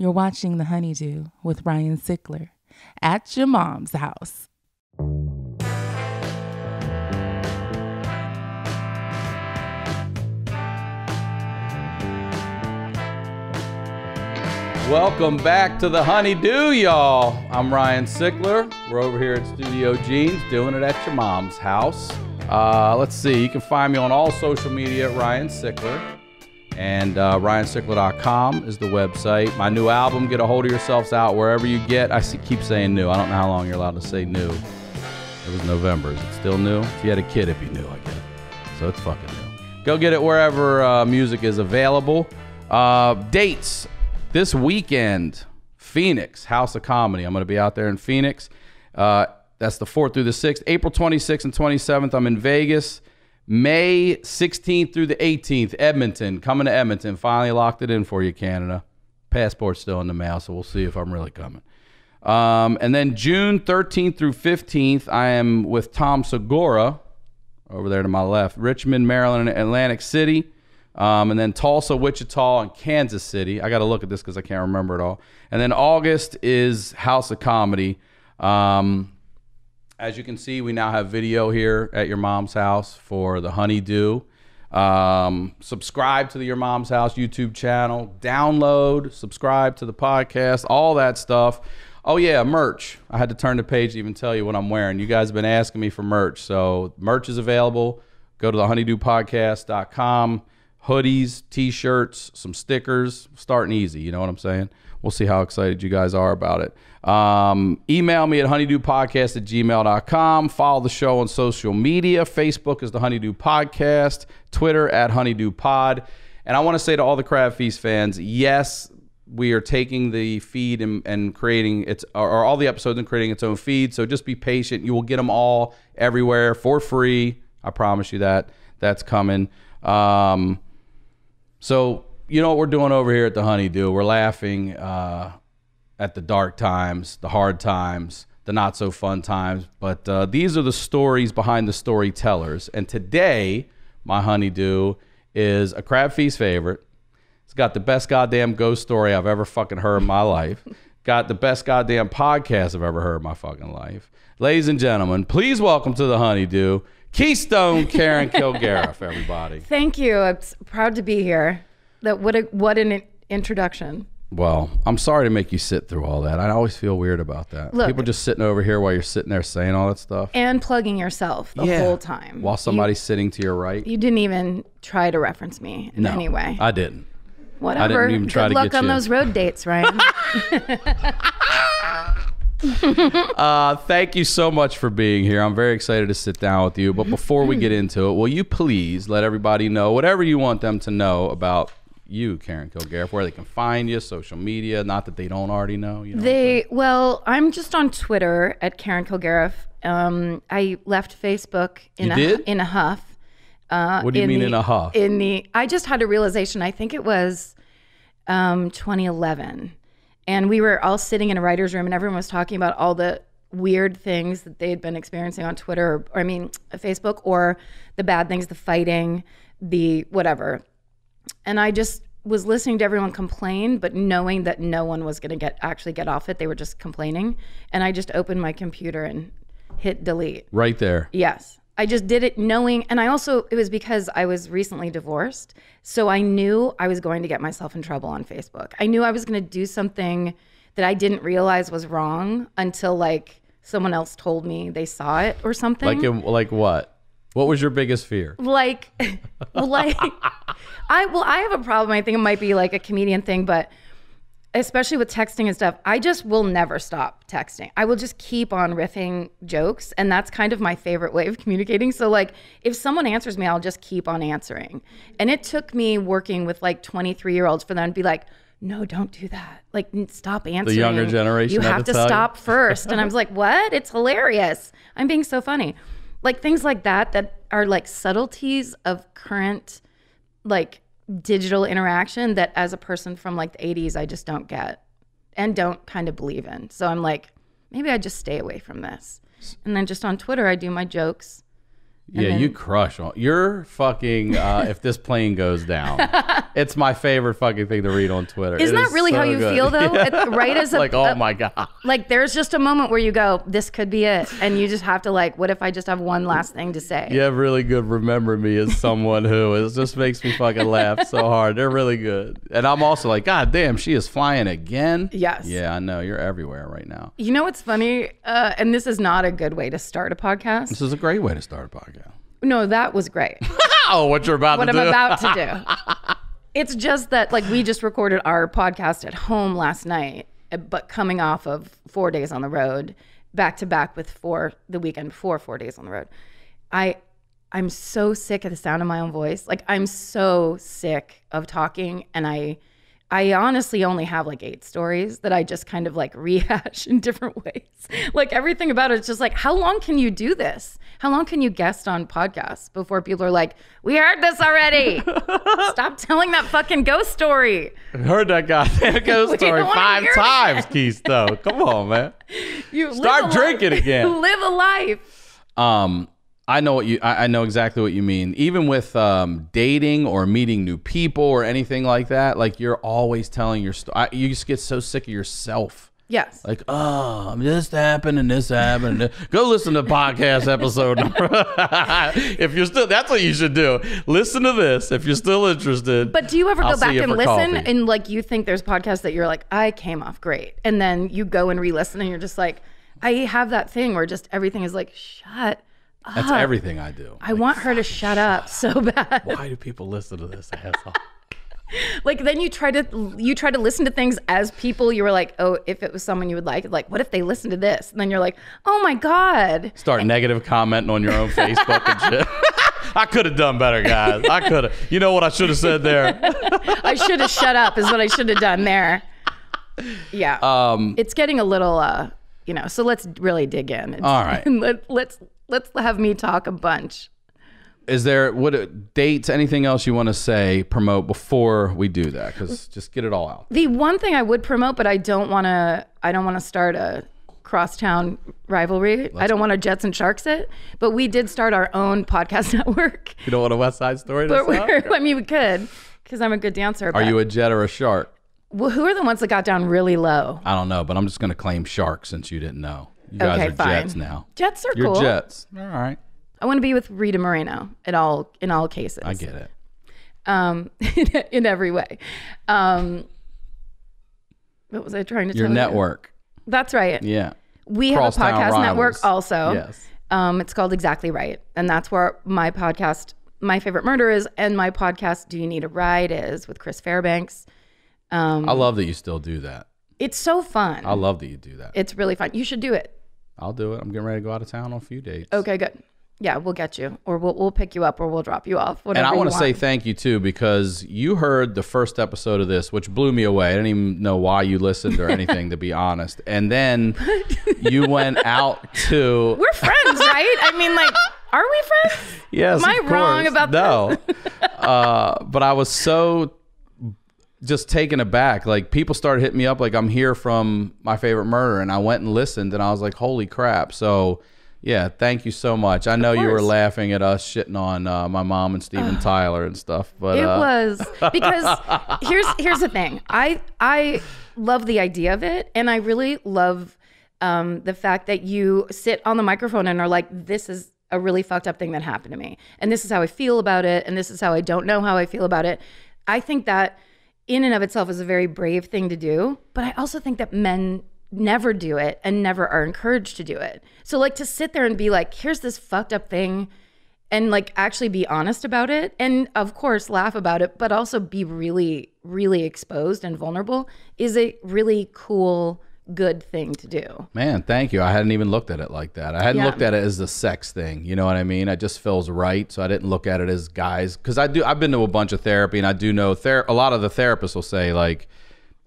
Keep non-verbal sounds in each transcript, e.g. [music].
You're watching The Honeydew with Ryan Sickler at your mom's house. Welcome back to the Honeydew, y'all. I'm Ryan Sickler. We're over here at Studio Jeans doing it at your mom's house. Uh, let's see, you can find me on all social media at Ryan Sickler. And uh, RyanSickler.com is the website. My new album, Get a Hold of Yourselves, out wherever you get. I keep saying new. I don't know how long you're allowed to say new. It was November. Is it still new? If you had a kid, it'd be new, I guess. So it's fucking new. Go get it wherever uh, music is available. Uh, dates this weekend, Phoenix, House of Comedy. I'm going to be out there in Phoenix. Uh, that's the 4th through the 6th. April 26th and 27th, I'm in Vegas. May 16th through the 18th, Edmonton. Coming to Edmonton. Finally locked it in for you, Canada. Passport's still in the mail, so we'll see if I'm really coming. Um, and then June 13th through 15th, I am with Tom Segura over there to my left. Richmond, Maryland, and Atlantic City. Um, and then Tulsa, Wichita, and Kansas City. I got to look at this because I can't remember it all. And then August is House of Comedy. Um, as you can see, we now have video here at your mom's house for the Honeydew. Um, subscribe to the Your Mom's House YouTube channel. Download, subscribe to the podcast, all that stuff. Oh yeah, merch. I had to turn the page to even tell you what I'm wearing. You guys have been asking me for merch, so merch is available. Go to the honeydewpodcast.com. Hoodies, t-shirts, some stickers, starting easy. You know what I'm saying? We'll see how excited you guys are about it. Um, email me at honeydewpodcast at gmail.com. Follow the show on social media. Facebook is the Honeydew Podcast. Twitter at Honeydew Pod. And I want to say to all the Crab Feast fans, yes, we are taking the feed and, and creating its or, all the episodes and creating its own feed. So just be patient. You will get them all everywhere for free. I promise you that. That's coming. Um, so you know what we're doing over here at the Honeydew? We're laughing uh, at the dark times, the hard times, the not so fun times. But uh, these are the stories behind the storytellers. And today, my Honeydew is a Crab Feast favorite. It's got the best goddamn ghost story I've ever fucking heard in my life. [laughs] Got the best goddamn podcast I've ever heard in my fucking life. Ladies and gentlemen, please welcome to the Honeydew, Keystone Karen [laughs] Kilgariff, everybody. Thank you. I'm proud to be here. That what a, what an introduction. Well, I'm sorry to make you sit through all that. I always feel weird about that. Look- People just sitting over here while you're sitting there saying all that stuff. And plugging yourself the Yeah. whole time. While somebody's sitting to your right. You didn't even try to reference me in no, any way. I didn't. Whatever. even try Good to luck get on you. those road dates, Ryan. [laughs] [laughs] Uh, thank you so much for being here. I'm very excited to sit down with you. But before we get into it, will you please let everybody know whatever you want them to know about you, Karen Kilgariff, where they can find you, social media, not that they don't already know. You know they well, I'm just on Twitter at Karen Kilgariff. Um, I left Facebook in You a did? in a huff. Uh, What do you mean the- in a huff? In the I just had a realization. I think it was um, 2011, and we were all sitting in a writer's room, and everyone was talking about all the weird things that they had been experiencing on Twitter, or, or I mean, Facebook, or the bad things, the fighting, the whatever. And I just was listening to everyone complain, but knowing that no one was going to get actually get off it. They were just complaining, and I just opened my computer and hit delete. right there. Yes. I just did it knowing, and I also, it was because I was recently divorced. So I knew I was going to get myself in trouble on Facebook. I knew I was going to do something that I didn't realize was wrong until like someone else told me they saw it or something. Like, in, like what? What was your biggest fear? like, [laughs] like, [laughs] I, well, I have a problem. I think it might be like a comedian thing, but especially with texting and stuff, I just will never stop texting. I will just keep on riffing jokes. And that's kind of my favorite way of communicating. So, like, if someone answers me, I'll just keep on answering. And it took me working with like 23 year olds for them to be like, no, don't do that. Like, stop answering. The younger generation You have to to stop first. And I was [laughs] like, what? It's hilarious. I'm being so funny. Like, things like that, that are like subtleties of current, like, digital interaction that as a person from like the 80s I just don't get and don't kind of believe in. So I'm like maybe I just stay away from this. And then just on Twitter I do my jokes Yeah, then- you crush on. You're fucking. Uh, [laughs] if this plane goes down, it's my favorite fucking thing to read on Twitter. Isn't It that is really how you good. feel, though? [laughs] Yeah. Right as a- like, oh a- my god. Like there's just a moment where you go, this could be it, and you just have to like, what if I just have one last thing to say? You have really good remember me as someone who it just makes me fucking laugh so hard. They're really good, and I'm also like, God damn, she is flying again. Yes. Yeah, I know you're everywhere right now. You know what's funny? Uh, and this is not a good way to start a podcast. This is a great way to start a podcast. No, that was great. [laughs] Oh, what you're about what to I'm do? about to do. [laughs] It's just that like we just recorded our podcast at home last night, but coming off of four days on the road, back to back with four the weekend before four days on the road. I I'm so sick of the sound of my own voice. Like I'm so sick of talking and I I honestly only have like eight stories that I just kind of like [laughs] rehash in different ways. Like everything about it's just like, how long can you do this? How long can you guest on podcasts before people are like, we heard this already? [laughs] Stop telling that fucking ghost story. Heard that goddamn [laughs] ghost story five times, Keith. Though, come on, man. You Start drinking life. again. live a life. Um, I know what you. I, I know exactly what you mean. Even with um, dating or meeting new people or anything like that, like you're always telling your story. You just get so sick of yourself. Yes. Like, oh, this happened and this happened. Go listen to podcast episode [laughs] if you're still, that's what you should do. Listen to this if you're still interested. But do you ever I'll go back and listen coffee. and like you think there's podcasts that you're like, I came off great. And then you go and re listen and you're just like, I have that thing where just everything is like, shut up. That's everything I do. I want her to shut up so bad. Why do people listen to this asshole? [laughs] like then you try to you try to listen to things as people you were like, oh, if it was someone you would like, like what if they listen to this? And then you're like, oh my god. Start negative commenting on your own Facebook and shit. [laughs] I could have done better, guys. I could have. You know what I should have said there? [laughs] I should have shut up is what I should have done there. Yeah. Um, it's getting a little uh you know so let's really dig in and, All right. and let, let's let's have me talk a bunch is there what dates? Anything else you want to say? Promote before we do that? Because just get it all out. the one thing i would promote but i don't want to i don't want to start a crosstown rivalry i don't want to jets and sharks it but we did start our own podcast [laughs] network You don't want a West Side Story to but we're, i mean we could because i'm a good dancer Are you a jet or a shark? well, who are the ones that got down really low I don't know, but I'm just going to claim shark since you didn't know. You guys Okay, are fine. jets now. jets are You're cool jets. All right. i want to be with rita moreno at all in all cases I get it. um, [laughs] in every way. Um, what was I trying to Your tell you? network. That's right. Yeah. We have a podcast Rivals. network also. Yes. Um, it's called Exactly Right. And that's where my podcast, My Favorite Murder is, and my podcast, Do You Need a Ride, is with Chris Fairbanks. Um, I love that you still do that. it's so fun. I love that you do that. it's really fun. You should do it. I'll do it. I'm getting ready to go out of town on a few dates. Okay, good. Yeah, we'll get you, or we'll, we'll pick you up, or we'll drop you off. Whatever And I want to say thank you too because you heard the first episode of this, which blew me away. I didn't even know why you listened or anything, to be [laughs] honest. And then [laughs] you went out to We're friends, right? I mean, like, are we friends? yes. Am I wrong about no? uh, but I was so just taken aback. Like people started hitting me up, like I'm here from my favorite murder, and I went and listened, and I was like, holy crap! So. Yeah, thank you so much. I know you were laughing at us shitting on uh, my mom and Steven Tyler and stuff, but It uh, was [laughs] because here's here's the thing. I I love the idea of it, and I really love um, the fact that you sit on the microphone and are like, "This is a really fucked up thing that happened to me, and this is how I feel about it, and this is how I don't know how I feel about it." I think that in and of itself is a very brave thing to do, but I also think that men never do it and never are encouraged to do it. So like to sit there and be like, "Here's this fucked up thing." and like actually be honest about it and of course laugh about it but also be really really exposed and vulnerable is a really cool good thing to do Man, thank you. I hadn't even looked at it like that. I hadn't Yeah. looked at it as the sex thing. You know what I mean? It just feels right. So I didn't look at it as guys because I do. I've been to a bunch of therapy, and I do know ther- a lot of the therapists will say like,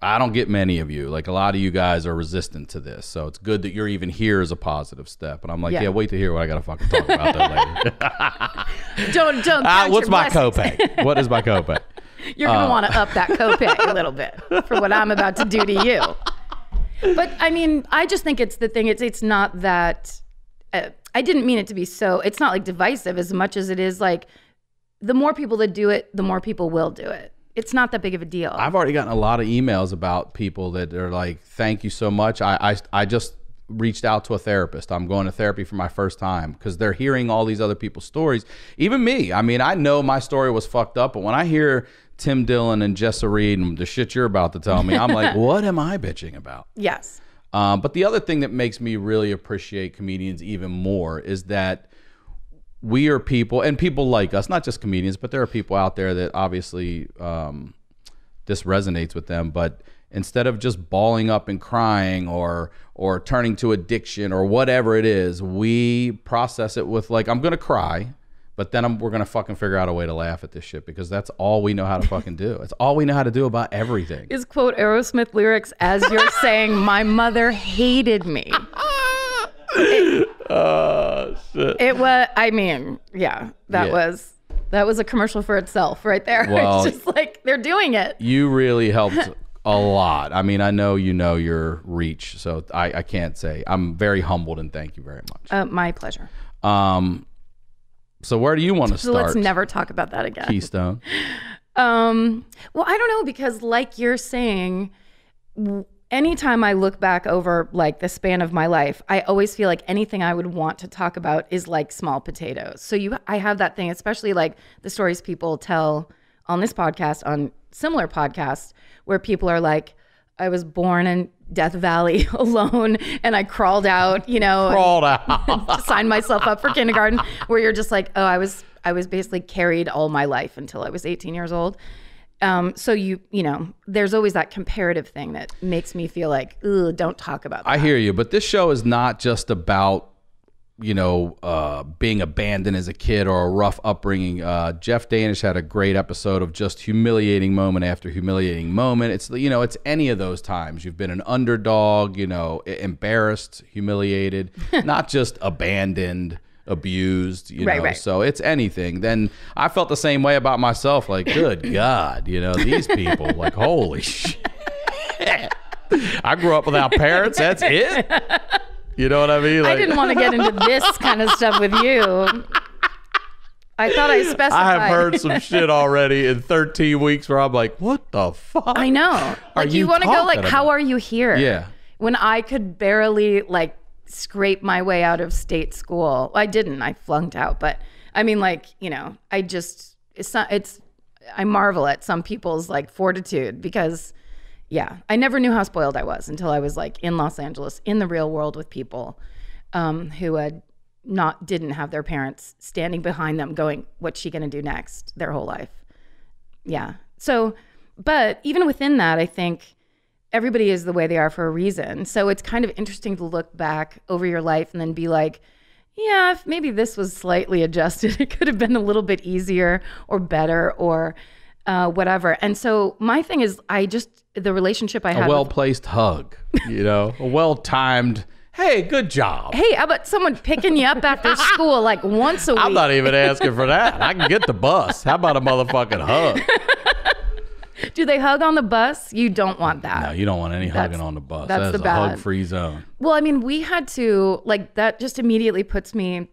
I don't get many of you. Like a lot of you guys are resistant to this. So it's good that you're even here as a positive step. And I'm like, yeah, Yeah. wait to hear what I got to fucking talk about that later. [laughs] don't don't count what's my blessings. copay? What is my copay? [laughs] you're Uh. gonna want to up that copay a little bit for what i'm about to do to you [laughs] but i mean i just think it's the thing it's it's not that uh, I didn't mean it to be so. It's not like divisive as much as it is like the more people that do it, the more people will do it. It's not that big of a deal. I've already gotten a lot of emails about people that are like, "Thank you so much. I I, I just reached out to a therapist. I'm going to therapy for my first time because they're hearing all these other people's stories. Even me. I mean, I know my story was fucked up, but when I hear Tim Dillon and Jessa Reed and the shit you're about to tell me, I'm like, [laughs] what am I bitching about? yes. Um, but the other thing that makes me really appreciate comedians even more is that we are people and people like us, not just comedians, but there are people out there that obviously um, this resonates with them. But instead of just bawling up and crying or or turning to addiction or whatever it is, we process it with like I'm gonna cry, but then I'm, we're gonna fucking figure out a way to laugh at this shit because that's all we know how to fucking do. It's all we know how to do about everything. Is quote Aerosmith lyrics as you're [laughs] saying, My mother hated me. Uh, [laughs] shit. It was, I mean, yeah, that Yeah. was. That was a commercial for itself right there. [laughs] Well- it's just like they're doing it. you really helped a lot. I mean, I know you know your reach, so I, I can't say. I'm very humbled and thank you very much. Uh, my pleasure. Um, so where do you want to So start? let's never talk about that again. Keystone. [laughs] Um, well, I don't know because, like you're saying, anytime I look back over like the span of my life, I always feel like anything I would want to talk about is like small potatoes. So you, I have that thing, especially like the stories people tell on this podcast, on similar podcasts, where people are like, "I was born in Death Valley [laughs] alone, and I crawled out," you know, Crawled [laughs] out. to sign myself up for kindergarten where you're just like oh i was i was basically carried all my life until i was 18 years old um, so you you know there's always that comparative thing that makes me feel like don't talk about that. I hear you, but this show is not just about you know uh, being abandoned as a kid or a rough upbringing. Uh, Jeff Danish had a great episode of just humiliating moment after humiliating moment. It's you know it's any of those times you've been an underdog, you know, embarrassed, humiliated, [laughs] not just abandoned. abused you Right, know right. so it's anything then i felt the same way about myself like good [laughs] god you know these people like holy [laughs] shit i grew up without parents that's it you know what i mean Like, I didn't want to get into this kind of stuff with you. I thought I specified. [laughs] I have heard some shit already in 13 weeks where I'm like, what the fuck? I know. Like you, you want to go like, how are you here? Yeah. When I could barely like scrape my way out of state school. I didn't. I flunked out. But I mean, like you know, I just it's not. It's I marvel at some people's like fortitude because. Yeah, I never knew how spoiled I was until I was like in Los Angeles in the real world with people um, who had not didn't have their parents standing behind them going, "What's she going to do next?" Their whole life. Yeah. So, but even within that, I think everybody is the way they are for a reason. So it's kind of interesting to look back over your life and then be like, yeah, if maybe this was slightly adjusted, [laughs] it could have been a little bit easier or better or uh, whatever. And so my thing is, I just, the relationship I have. A well placed hug, you know, a well timed, hey, good job. hey, how about someone picking you up after [laughs] school like once a week? I'm not even asking for that. I can get the [laughs] bus. How about a motherfucking hug? Do they hug on the bus? You don't want that. No, you don't want any hugging on the bus. that's That the a bad. hug free zone. Well, I mean, we had to like that. Just immediately puts me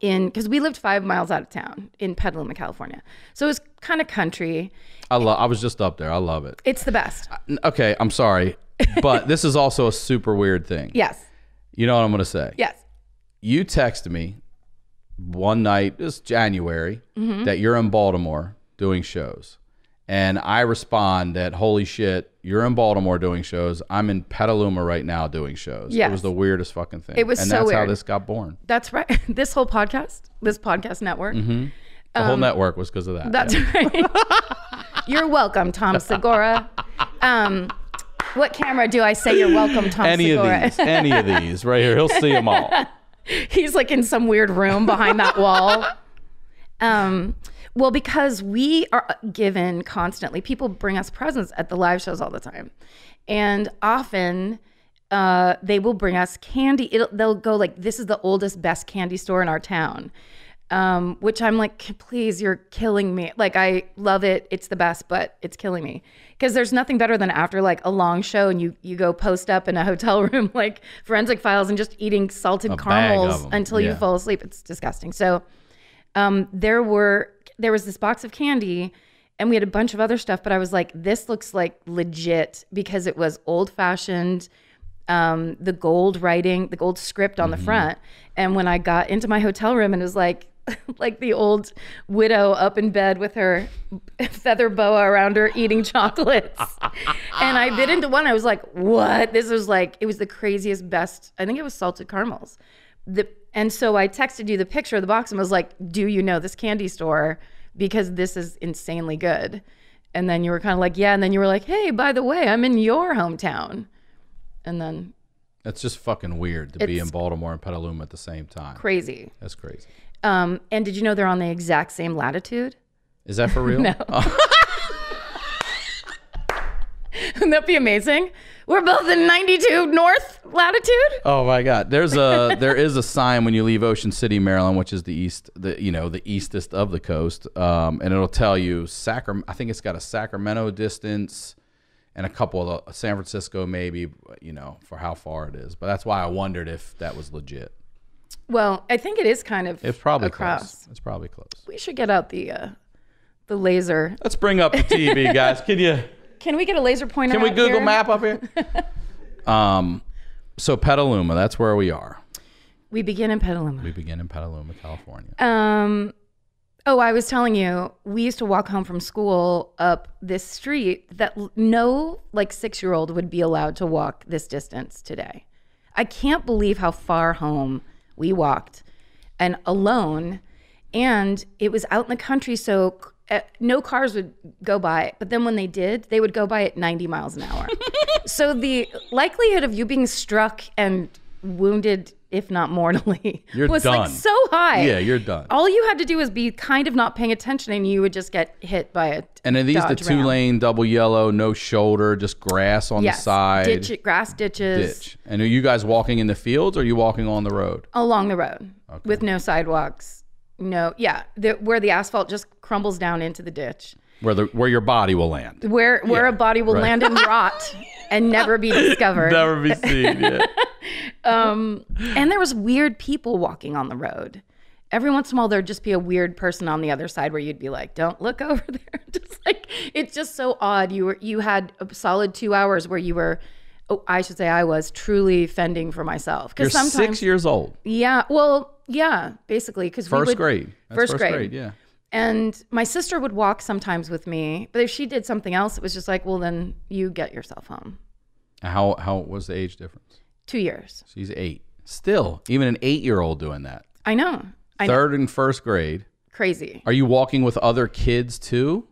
in because we lived five miles out of town in Petaluma, California. So it was kind of country. I love. I was just up there. I love it. It's the best. Okay, I'm sorry, but this is also a super weird thing. [laughs] Yes. You know what I'm gonna say? Yes. You texted me one night, it's January, Mm-hmm. that you're in Baltimore doing shows. And I respond that, holy shit, you're in Baltimore doing shows. I'm in Petaluma right now doing shows. It was the weirdest fucking thing. It was and so that's how this got born. That's right. [laughs] This whole podcast, this podcast network. The whole network was because of that. Um, That's right. [laughs] you're welcome, Tom Segura. Um, what camera do I say you're welcome, Tom any Segura? of these, any of these right here. He'll see them all. [laughs] He's like in some weird room behind that wall. Um, well, because we are given constantly, people bring us presents at the live shows all the time, and often uh, they will bring us candy. It'll, they'll go like, "This is the oldest, best candy store in our town." um, which I'm like, please, you're killing me. Like, I love it. It's the best, but it's killing me because there's nothing better than after like a long show and you you go post up in a hotel [laughs] room like forensic files and just eating salted of caramels until you fall asleep. It's disgusting. So, um, there were there was this box of candy and we had a bunch of other stuff but i was like this looks like legit because it was old fashioned um, the gold writing the gold script on the front. And when i got into my hotel room and it was like [laughs] like the old widow up in bed with her [laughs] feather boa around her eating chocolates. [laughs] And i bit into one i was like what? This was like it was the craziest best i think it was salted caramels. The and so I texted you the picture of the box and was like, "Do you know this candy store? Because this is insanely good." And then you were kind of like, "Yeah." And then you were like, "Hey, by the way, I'm in your hometown." And then That's just fucking weird to be in Baltimore and Petaluma at the same time. crazy. That's crazy. Um, and did you know they're on the exact same latitude? Is that for real? [laughs] No. [laughs] [laughs] Wouldn't that be amazing? We're both in 92 north latitude. Oh my God! There's a [laughs] there is a sign when you leave Ocean City, Maryland, which is the east, the you know the eastest of the coast, um, and it'll tell you Sacram. I think it's got a Sacramento distance, and a couple of San Francisco maybe, you know, for how far it is. But that's why I wondered if that was legit. Well, I think it is kind of It's probably across. close. It's probably close. We should get out the uh, the laser. Let's bring up the TV, guys. [laughs] Can you? Can we get a laser pointer? Can we out Google here? Map up here? [laughs] um, so Petaluma, that's where we are. We begin in Petaluma. We begin in Petaluma, California. Um, oh, I was telling you, we used to walk home from school up this street that no like six year old would be allowed to walk this distance today. I can't believe how far home we walked and alone. And it was out in the country, so uh, no cars would go by. But then when they did, they would go by at 90 miles an hour. [laughs] so the likelihood of you being struck and wounded, if not mortally, [laughs] You're was done. like so high. Yeah, you're done. All you had to do was be kind of not paying attention, and you would just get hit by a And are these the two Ram. lane double yellow, no shoulder, just grass on yes, the side, ditch, grass ditches ditch. And are you guys walking in the fields or are you walking on the road? along the road with no sidewalks. No, yeah, the, where the asphalt just crumbles down into the ditch, Where the where your body will land. where where a body will right. land and rot and never be [laughs] discovered. Never be seen. Yeah. [laughs] Um, and there was weird people walking on the road. Every once in a while, there'd just be a weird person on the other side where you'd be like, "Don't look [laughs] over there." just like it's just so odd. You were you had a solid two hours where you were, oh, I should say, I was truly fending for myself because sometimes, six years old. yeah, well, yeah, basically because First grade. That's first grade. Yeah. And my sister would walk sometimes with me, but if she did something else, it was just like, well, then you get yourself home. How how was the age difference? Two years. She's eight. Still, even an eight year old doing that. I know. I know. Third and first grade. Crazy. Are you walking with other kids too?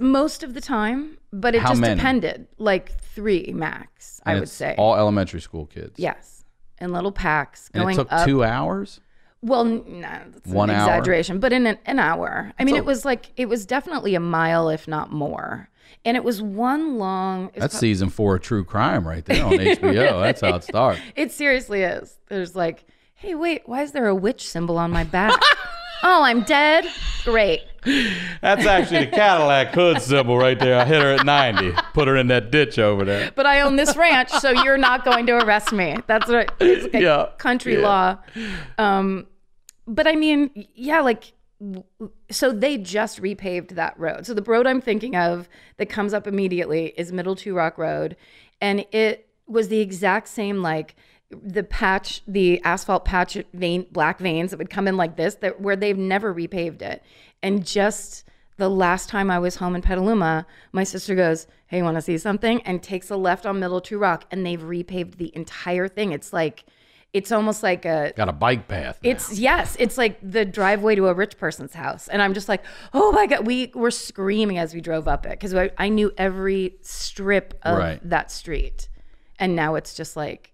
Most of the time, but it How just many? depended. Like three max, I would say. all elementary school kids. yes, in little packs And going it took up. two hours. well, no, that's One an hour? exaggeration, but in an, an hour. I mean, a- it was like it was definitely a mile, if not more. And it was one long. was That's season four of True Crime right there on [laughs] HBO. That's how it starts. It seriously is. There's like, hey, wait, why is there a witch symbol on my back? [laughs] oh, I'm dead. Great. That's actually the Cadillac hood symbol right there. I hit her at 90. Put her in that ditch over there. But I own this ranch, so you're not going to arrest me. That's right. it's like Yeah. country Yeah. law. Um, but I mean, yeah, like so they just repaved that road. So the road I'm thinking of that comes up immediately is Middle Two Rock Road, and it was the exact same like the patch, the asphalt patch vein, black veins that would come in like this, that where they've never repaved it, and just the last time I was home in Petaluma, my sister goes, Hey, you want to see something? And takes a left on Middle Two Rock, and they've repaved the entire thing. It's like, it's almost like a, Got a bike path. now. it's, yes, it's like the driveway to a rich person's house. And I'm just like, Oh my God. We were screaming as we drove up it because I, I knew every strip of Right. that street. And now it's just like,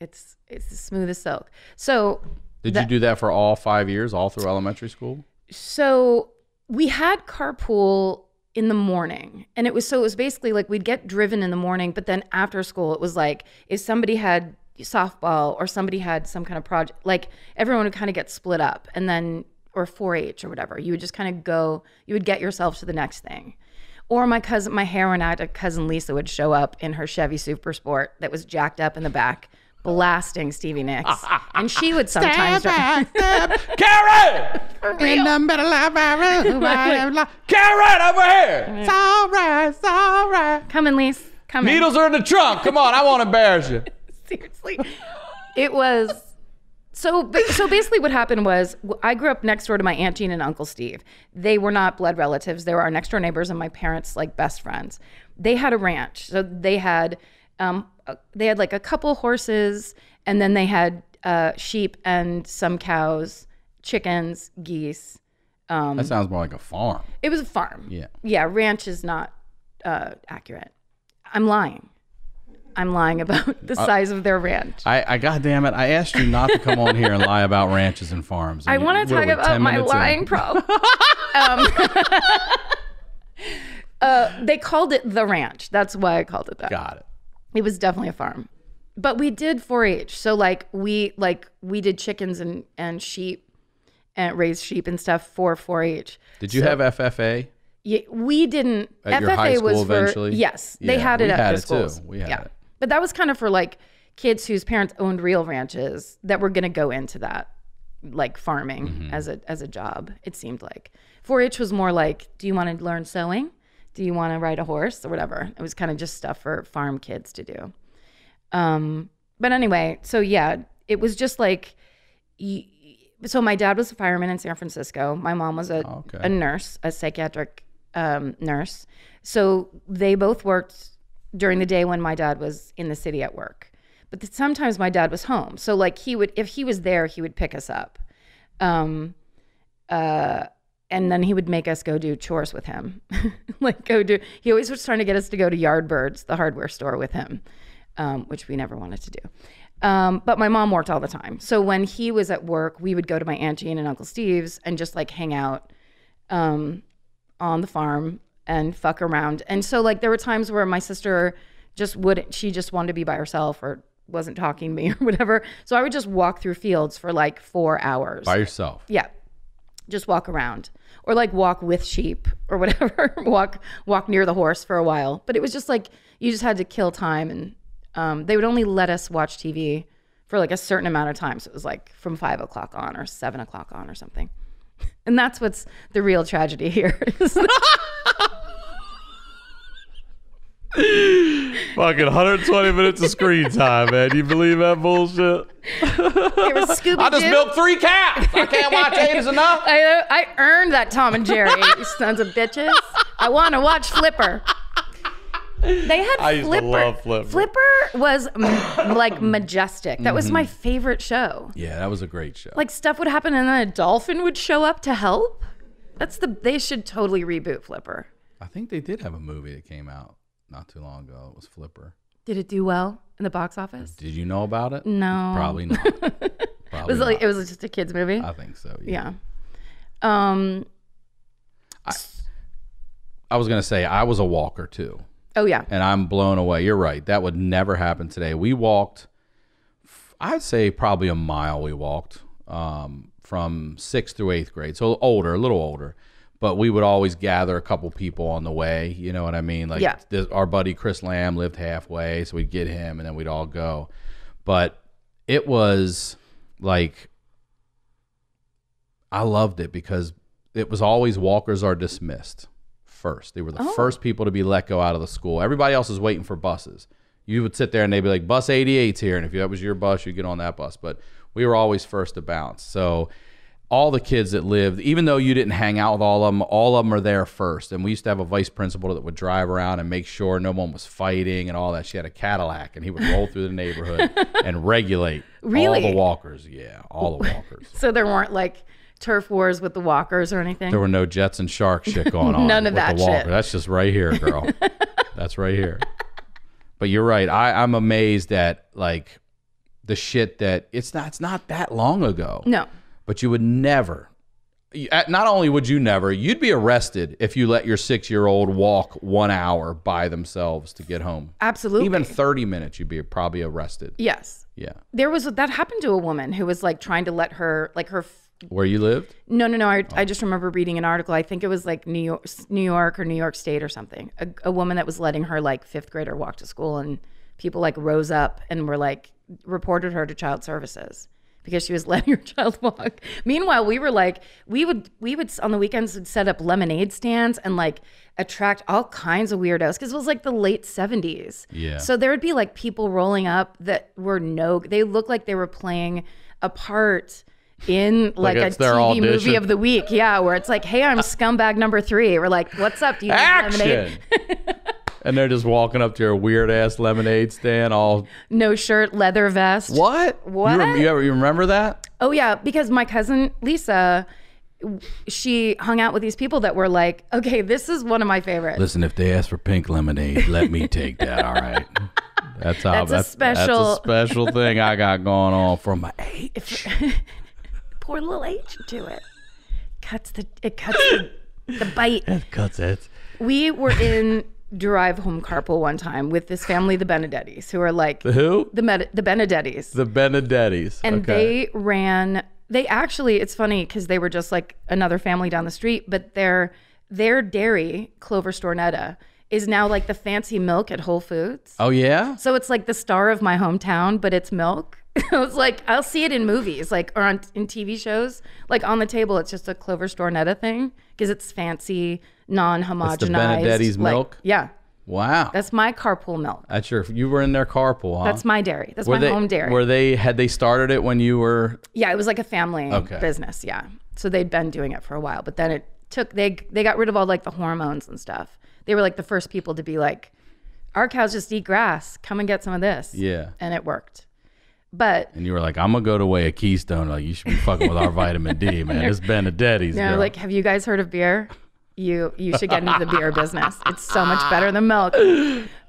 it's, it's smooth as silk. So, Did you do that for all five years, all through elementary school? So we had carpool in the morning and it was so it was basically like we'd get driven in the morning but then after school it was like if somebody had softball or somebody had some kind of project like everyone would kind of get split up and then or 4-H or whatever. You would just kind of go. You would get yourself to the next thing. Or my cousin, my heroin addict cousin Lisa would show up in her Chevy Super Sport that was jacked up in the back, blasting Stevie Nicks, and she would sometimes. Karen! In the middle of our [laughs] Karen, over here! It's all right, it's all right. Come in, Lisa. Come in. Needles are in the trunk. Come on, I won't embarrass you. [laughs] seriously it was so so basically what happened was I grew up next door to my aunt jean and uncle steve they were not blood relatives they were our next door neighbors and my parents like best friends they had a ranch so they had um, they had like a couple horses and then they had uh, sheep and some cows chickens geese That sounds more like a farm. it was a farm Yeah. yeah ranch is not uh, accurate i'm lying i'm lying about [laughs] the size of their ranch I, I goddamn it, I asked you not to come on here and lie about ranches and farms. I want to talk about my lying problem. [laughs] um, [laughs] uh, they called it the ranch. That's why I called it that. Got it. It was definitely a farm, but we did 4-H. So like we like we did chickens and and sheep and raised sheep and stuff for 4-H. Did you have FFA? Yeah, we didn't. At FFA your high was school for eventually? yes, they had it we at had the it too. schools. We had yeah, it. but that was kind of for like kids whose parents owned real ranches that were going to go into that like farming Mm-hmm. as a as a job. It seemed like 4-H was more like, do you want to learn sewing? Do you want to ride a horse or whatever? It was kind of just stuff for farm kids to do. Um, but anyway, so yeah, it was just like. so my dad was a fireman in San Francisco. My mom was a, Okay. a nurse, a psychiatric um, nurse. So they both worked during the day when my dad was in the city at work. But sometimes my dad was home. So like he would, if he was there, he would pick us up. Um, uh, and then he would make us go do chores with him. [laughs] like go do, he always was trying to get us to go to Yardbirds, the hardware store with him, um, which we never wanted to do. Um, but my mom worked all the time. So when he was at work, we would go to my Aunt Jean and Uncle Steve's and just like hang out um, on the farm and fuck around. And so like there were times where my sister just wouldn't, she just wanted to be by herself or wasn't talking to me [laughs] or whatever. So I would just walk through fields for like four hours. By yourself. Yeah. Just walk around or like walk with sheep or whatever. [laughs] walk walk near the horse for a while. But it was just like you just had to kill time and um, they would only let us watch TV for like a certain amount of time. So it was like from five o'clock on or seven o'clock on or something. [laughs] And that's what's the real tragedy here. [laughs] is Fucking 120 minutes of screen time, man. You believe that bullshit? there was Scooby I just Doo. milked three cats. I can't watch [laughs] eight is enough. I, I earned that Tom and Jerry, you sons of bitches. I want to watch Flipper. They had I used to Flipper. love Flipper. Flipper was m- like majestic. That was Mm-hmm. my favorite show. Yeah, that was a great show. Like stuff would happen and then a dolphin would show up to help. That's the they should totally reboot Flipper. I think they did have a movie that came out not too long ago. It was Flipper. Did it do well in the box office? Did you know about it? No. Probably not. [laughs] It Probably was like not. it was just a kids movie. I think so. Yeah. yeah. Um I was gonna say I was a walker too, oh yeah. and I'm blown away. You're right. That would never happen today. We walked. I'd say probably a mile. We walked um, from sixth through eighth grade, so older, a little older. But we would always gather a couple people on the way. You know what I mean? Like Yeah. this, our buddy Chris Lamb lived halfway, so we'd get him, and then we'd all go. But it was like I loved it because it was always walkers are dismissed first. They were the oh. first people to be let go out of the school. Everybody else was waiting for buses. You would sit there and they'd be like, "Bus 88's here," and if that was your bus, you'd get on that bus. But we were always first to bounce. So all the kids that lived, even though you didn't hang out with all of them, all of them are there first. And we used to have a vice principal that would drive around and make sure no one was fighting and all that. She had a Cadillac, and he would roll through the neighborhood [laughs] and regulate all the walkers. Yeah, all the walkers. [laughs] So there weren't like turf wars with the walkers or anything. There were no Jets and Sharks shit [laughs] going on. None of that the shit. That's just right here, girl. That's right here. But you're right. I, I'm amazed at like the shit that it's not. It's not that long ago. no. But you would never. Not only would you never, you'd be arrested if you let your six year old walk one hour by themselves to get home. Absolutely. Even 30 minutes, you'd be probably arrested. yes. Yeah. There was that happened to a woman who was like trying to let her like her Where you lived? No, no, no. I, oh. I just remember reading an article. I think it was like New York, New York or New York State or something. A, a woman that was letting her like fifth grader walk to school, and people like rose up and were like reported her to child services because she was [laughs] letting her child walk. Meanwhile, we were like, we would we would on the weekends would set up lemonade stands and like attract all kinds of weirdos because it was like the late seventies. Yeah. So there would be like people rolling up that were no, they looked like they were playing a part in like, a TV audition. movie of the week. Yeah, where it's like, hey, I'm scumbag number three. We're like, what's up? Do you need lemonade? [laughs] Action! and they're just walking up to your weird ass lemonade stand, all No shirt, leather vest. what? What? You, rem- you, ever, you remember that? Oh yeah, because my cousin Lisa, she hung out with these people that were like, okay, this is one of my favorites. Listen, if they ask for pink lemonade, let me take that. All right. That's how. That's a special- That's a special thing I got going on from my age. [laughs] Pour a little H into it. Cuts the it cuts the, the bite. It cuts it. We were in drive home carpool one time with this family, the Benedettis, who are like The who? the Med- the Benedettis. The Benedettis. and okay. they ran they actually it's funny because they were just like another family down the street but their their dairy clover stornetta is now like the fancy milk at whole foods Oh yeah. so it's like the star of my hometown but it's milk [laughs] i was like i'll see it in movies like or on in tv shows like on the table it's just a clover stornetta thing because it's fancy non-homogenized Benedetti's like- milk? yeah Wow. that's my carpool milk That's your. You were in their carpool, huh? that's my dairy that's were my they, home dairy Were they? Had they started it when you were? Yeah, it was like a family Okay. business. Yeah, so they'd been doing it for a while, but then it took they they got rid of all like the hormones and stuff. They were like the first people to be like, our cows just eat grass. Come and get some of this. Yeah. and it worked. But And you were like, I'm gonna go to weigh a Keystone. Like you should be fucking with our vitamin D, [laughs] man. It's Benedetti's. they're like, have you guys heard of beer? You you should get into the beer business. It's so much better than milk.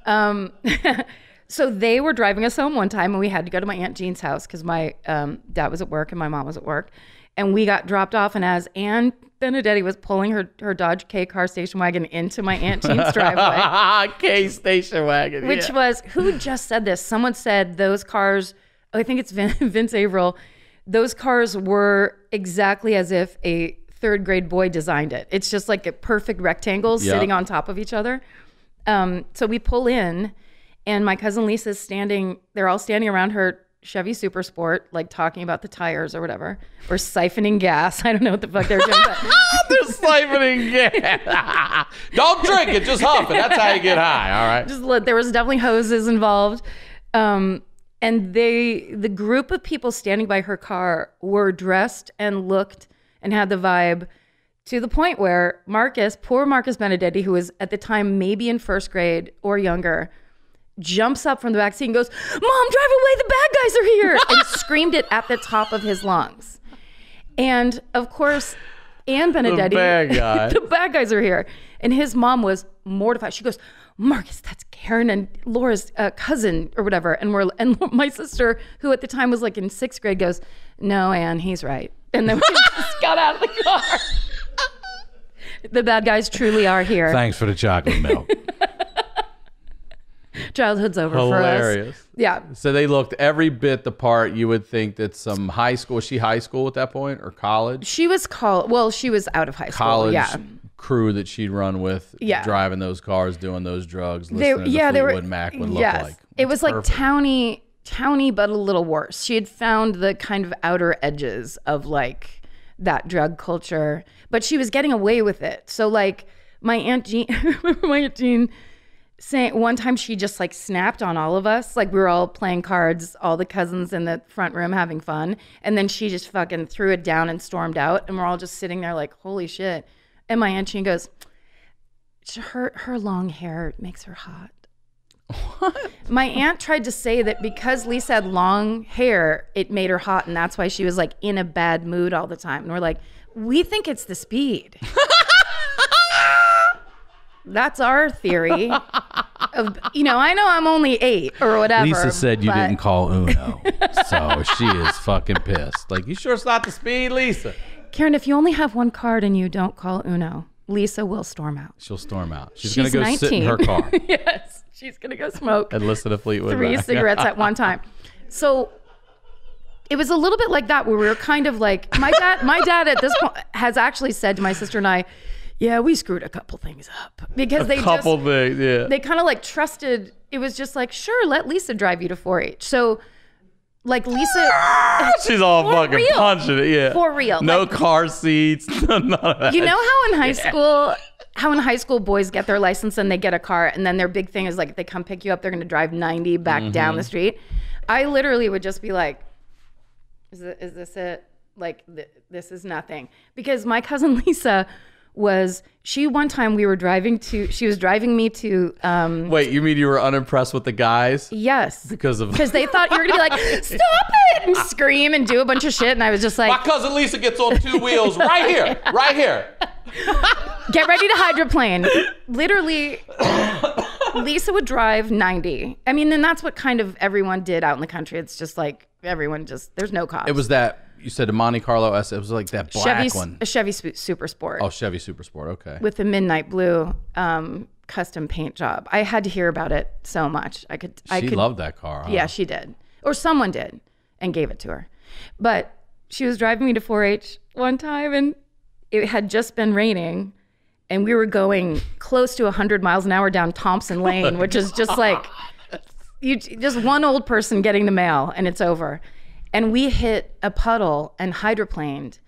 Um, [laughs] so they were driving us home one time, and we had to go to my aunt Jean's house because my um, dad was at work and my mom was at work, and we got dropped off. And as Anne Benedetti was pulling her her Dodge K car station wagon into my aunt Jean's [laughs] driveway, K station wagon. which yeah. was who just said this? Someone said those cars. I think it's Vin, [laughs] Vince Averill. Those cars were exactly as if a third grade boy designed it. It's just like a perfect rectangles Yeah. sitting on top of each other. Um, so we pull in, and my cousin Lisa's standing. They're all standing around her Chevy Super Sport, like talking about the tires or whatever, or siphoning gas. [laughs] I don't know what the fuck they're doing. But [laughs] They're siphoning gas. [laughs] Don't drink it, just huff it. That's how you get high. All right. just let, there was definitely hoses involved um, and they the group of people standing by her car were dressed and looked and had the vibe to the point where Marcus, poor Marcus Benedetti, who was at the time maybe in first grade or younger, jumps up from the back seat and goes, "Mom, drive away! The bad guys are here!" [laughs] and screamed it at the top of his lungs. And of course, Anne Benedetti, bad [laughs] guy. the bad guys are here. And his mom was mortified. She goes, Marcus, that's Karen and Laura's uh, cousin or whatever. And we're and [laughs] my sister, who at the time was like in sixth grade, goes, No, Anne, he's right. And then we [laughs] just got out of the car. the bad guys truly are here. Thanks for the chocolate milk. [laughs] Childhood's over for us. Hilarious. Yeah. So they looked every bit the part you would think that some high school. Was she high school at that point or college? She was call well, she was out of high school. College Yeah. crew that she'd run with. Yeah. Driving those cars, doing those drugs, They, listening yeah, to they were. Fleetwood Mac would look yes. like. it was like perfect. towny, towny, but a little worse. She had found the kind of outer edges of like that drug culture, but she was getting away with it. So like my aunt Jean, [laughs] my aunt Jean saying one time she just like snapped on all of us, like we were all playing cards, all the cousins in the front room having fun, and then she just fucking threw it down and stormed out, and we're all just sitting there like holy shit. And my aunt Jean goes, her her long hair makes her hot. [laughs] My aunt tried to say that because Lisa had long hair, it made her hot, and that's why she was like in a bad mood all the time. And we're like, we think it's the speed. [laughs] that's our theory. Of you know, I know I'm only eight or whatever. Lisa said you but didn't call Uno, [laughs] so she is fucking pissed. Like, you sure it's not the speed, Lisa? Karen, if you only have one card and you don't call Uno, Lisa will storm out. She'll storm out. She's, She's gonna go sit in her 19. car [laughs] yes, she's gonna go smoke. and listen to Fleetwood three Mac. cigarettes at one time. So it was a little bit like that where we were kind of like my dad my dad at this point has actually said to my sister and I, yeah, we screwed a couple things up because they Couple just things, yeah. they kind of like trusted it was just like sure let Lisa drive you to 4-H. So like Lisa [laughs] She's all fucking real. punching it, yeah. For real, No like- car seats, [laughs] none of that. you know how in high school how in high school boys get their license and they get a car and then their big thing is like they come pick you up they're going to drive 90 back Mm-hmm. down the street i literally would just be like is, it, is this it like th- this is nothing because my cousin [laughs] lisa was she one time we were driving to she was driving me to um Wait, you mean you were unimpressed with the guys yes because of because they thought you were gonna be like stop it and scream and do a bunch of shit and i was just like my cousin Lisa gets on two wheels right here, right here. get ready to hydroplane. Literally, Lisa would drive 90. I mean, then that's what kind of everyone did out in the country. It's just like everyone just, there's no cops. It was that you said a Monte Carlo S. It was like that black Chevy, one. a Chevy Super Sport Oh, Chevy Super Sport. Okay. with the midnight blue um, custom paint job. I had to hear about it so much. I could, I she could, loved that car. huh? yeah, she did. Or someone did and gave it to her. But she was driving me to 4 H one time and it had just been raining and we were going close to 100 miles an hour down Thompson [laughs] Lane, which is just like you just one old person getting the mail and it's over. And we hit a puddle and hydroplaned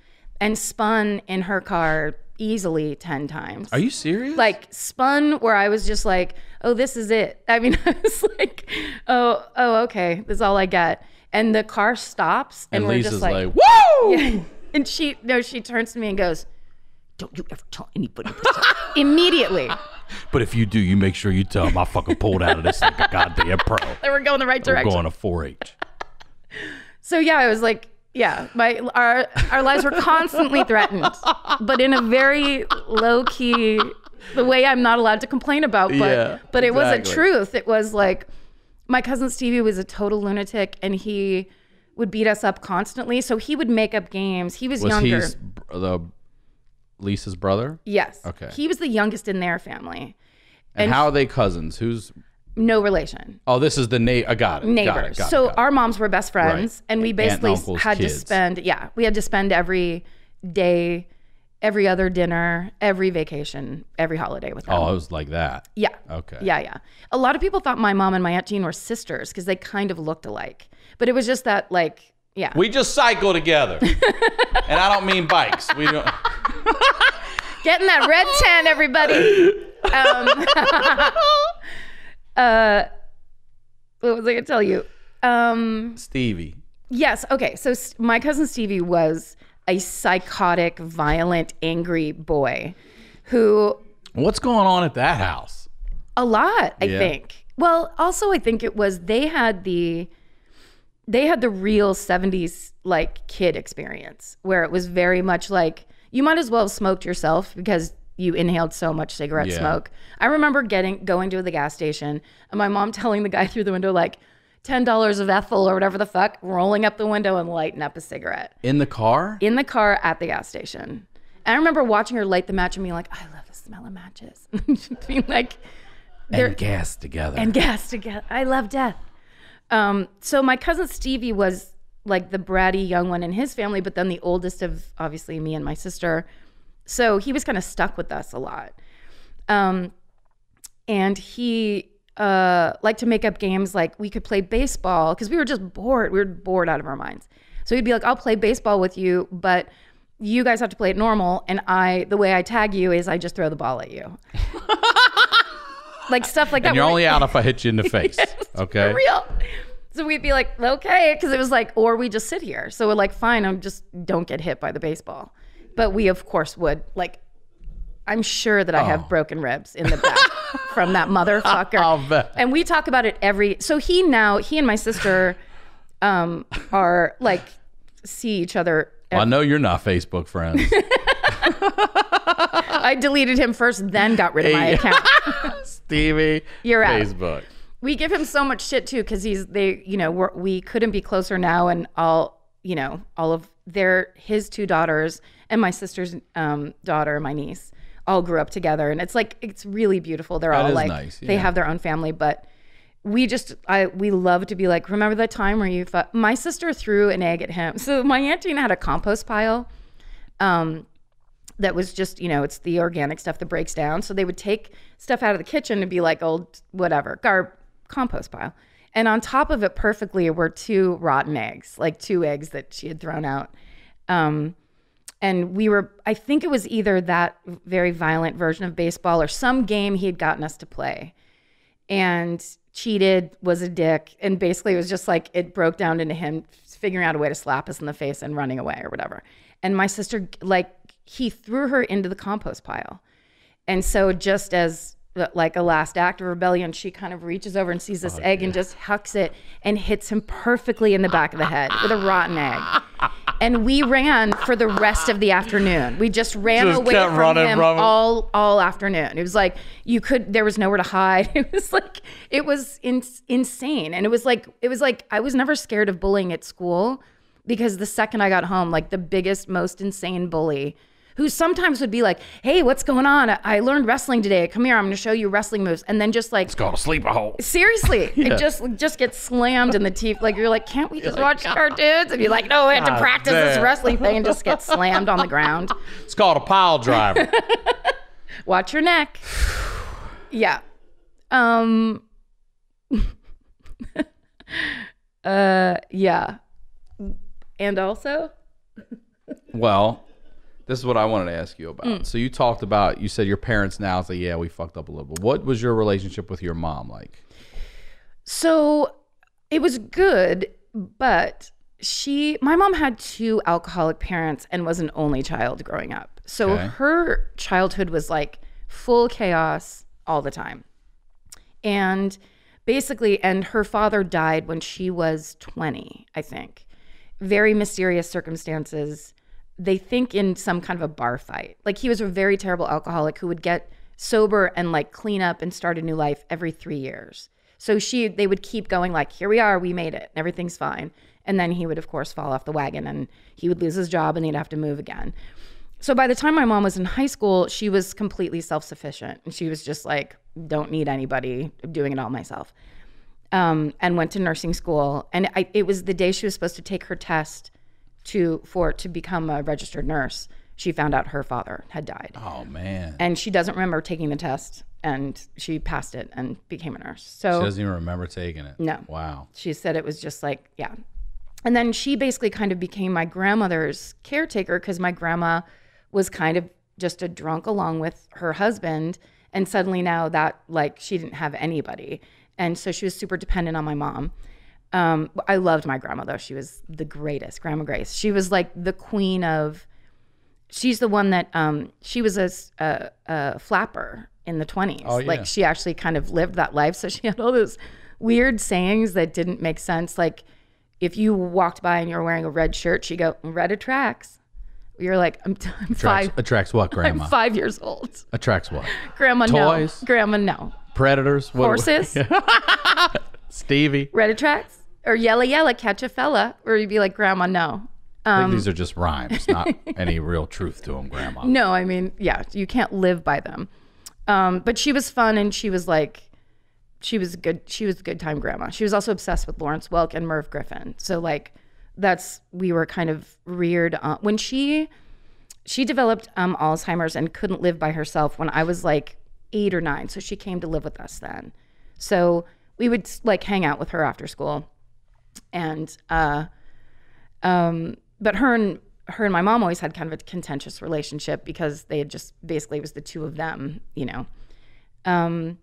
and spun in her car easily 10 times Are you serious? like spun where I was just like, oh, this is it. [laughs] I mean, I was like, oh, oh, okay, that's all I get. And the car stops, and, and we're Lisa's just like, like, woo! [laughs] and she, no, she turns to me and goes, "Don't you ever tell anybody." [laughs] Immediately, But if you do, you make sure you tell them I fucking pulled out of this like a goddamn pro. they were going the right We're direction. going to 4-H. So yeah, I was like, yeah, my our our lives were constantly threatened, but in a very low key, the way I'm not allowed to complain about. But Yeah, but it was a truth. It was like my cousin Stevie was a total lunatic, and he would beat us up constantly. So he would make up games. He was, Was younger. he the Lisa's brother? yes. Okay. He was the youngest in their family. And, And how are they cousins? Who's No relation. Oh, this is the na- I got it. neighbors. Got it, got so it. our moms were best friends, Right. and we and basically uncle's had to spend yeah, we had to spend every day, every other dinner, every vacation, every holiday with them. Oh, it was like that. yeah. Okay. Yeah, yeah. A lot of people thought my mom and my aunt Jean were sisters because they kind of looked alike, but it was just that like yeah. We just cycle together. [laughs] and I don't mean bikes. We don't [laughs] Getting that red tan, everybody. [laughs] Um, uh, what was I gonna tell you? Um, Stevie. Yes. Okay. So my cousin Stevie was a psychotic, violent, angry boy who What's going on at that house? a lot, I Yeah. think. Well, also I think it was they had the they had the real 70s like kid experience where it was very much like you might as well have smoked yourself because you inhaled so much cigarette Yeah. smoke. I remember getting going to the gas station and my mom [laughs] telling the guy through the window like $10 of ethyl or whatever the fuck, rolling up the window and lighting up a cigarette In the car? in the car at the gas station. And I remember watching her light the match and being like, I love the smell of matches. [laughs] being like, and gas together. and gas together. I love death. Um, so my cousin Stevie was like the bratty young one in his family, but then the oldest of obviously me and my sister. So he was kind of stuck with us a lot. Um, and he uh, liked to make up games like we could play baseball because we were just bored. We were bored out of our minds. So he'd be like, I'll play baseball with you, but you guys have to play it normal. And I, the way I tag you is I just throw the ball at you. like stuff like that. and you're where only out if I hit you in the [laughs] face. okay. for real. So we'd be like, okay, because it was like, or we just sit here. So we're like, fine, I'm just don't get hit by the baseball. But we of course would. Like, I'm sure that I Oh. have broken ribs in the back [laughs] from that motherfucker. I'll bet. And we talk about it every. So he now, he and my sister, um, are like see each other. Well, I know you're not Facebook friends. [laughs] [laughs] I deleted him first, then got rid of my Hey. account. Stevie. You're out. Facebook. we give him so much shit too because he's they you know we're, we couldn't be closer now and all you know all of their his two daughters and my sister's um, daughter my niece all grew up together and it's like it's really beautiful they're That all is like nice, they yeah. have their own family but we just I we love to be like, remember that time where you fu-? my sister threw an egg at him. [laughs] So my auntie had a compost pile. Um that was just, you know, it's the organic stuff that breaks down. So they would take stuff out of the kitchen and be like old whatever, garb compost pile. And on top of it perfectly were two rotten eggs, like two eggs that she had thrown out. Um and we were I think it was either that very violent version of baseball or some game he had gotten us to play. And cheated, was a dick, and basically it was just like it broke down into him figuring out a way to slap us in the face and running away or whatever. And my sister, like, he threw her into the compost pile. And so, just as like a last act of rebellion, she kind of reaches over and sees this oh, egg and just hucks it and hits him perfectly in the back of the head with a rotten egg. And we ran for the rest of the afternoon. We just ran Just away from running him all all afternoon. It was like you could there was nowhere to hide. [laughs] It was like it was in, insane. And it was like it was like I was never scared of bullying at school because the second I got home, like the biggest most insane bully who sometimes would be like, "Hey, what's going on? I learned wrestling today. Come here, I'm going to show you wrestling moves." And then just like It's called a sleeper hole. Seriously, [laughs] it just just gets slammed in the teeth. Like you're like, can't we just watch cartoons? And you're like, no, we have to God practice this wrestling thing, and just get [laughs] slammed on the ground. It's called a pile driver. [laughs] Watch your neck. [sighs] Yeah. Um. uh. Yeah. And also, well, this is what I wanted to ask you about. Mm. So you talked about you said your parents now say, yeah, we fucked up a little bit. What was your relationship with your mom like? so it was good, but she, my mom had two alcoholic parents and was an only child growing up. So Okay. her childhood was like full chaos all the time. And basically, and her father died when she was 20, I think. Very mysterious circumstances. They think in some kind of a bar fight. Like he was a very terrible alcoholic who would get sober and like clean up and start a new life every three years. So she, they would keep going like, here we are, we made it, everything's fine. And then he would, of course, fall off the wagon and he would lose his job and he'd have to move again. So by the time my mom was in high school, she was completely self sufficient. And she was just like, don't need anybody, I'm doing it all myself. Um, and went to nursing school. And I, it was the day she was supposed to take her test to for to become a registered nurse. She found out her father had died, Oh man. and she doesn't remember taking the test. And she passed it and became a nurse. So She doesn't even remember taking it. No. Wow. she said it was just like yeah and then she basically kind of became my grandmother's caretaker because my grandma was kind of just a drunk along with her husband and suddenly now that like she didn't have anybody and so she was super dependent on my mom um, i loved my grandma though she was the greatest grandma grace she was like the queen of she's the one that um, she was a flapper in the 20s Oh, yeah. like she actually kind of lived that life so she had all those weird sayings that didn't make sense like if you walked by and you were wearing a red shirt she'd go red attracts you're like i'm, t- I'm Attracts, five attracts what, i'm grandma? five years old Attracts what? grandma Toys? no grandma no Predators? What, horses [laughs] Stevie? red attracts or yella yella catch a fella or you'd be like grandma no Um, these are just rhymes, not [laughs] any real truth to them, grandma. No, I mean, yeah, you can't live by them. Um, but she was fun and she was like, she was good. She was a good time grandma. She was also obsessed with Lawrence Welk and Merv Griffin. So like, that's we were kind of reared on when she she developed um, Alzheimer's and couldn't live by herself when I was like eight or nine. So she came to live with us then. So we would like hang out with her after school, and uh, um, but her and her and my mom always had kind of a contentious relationship because they had just basically it was the two of them, you know. Um,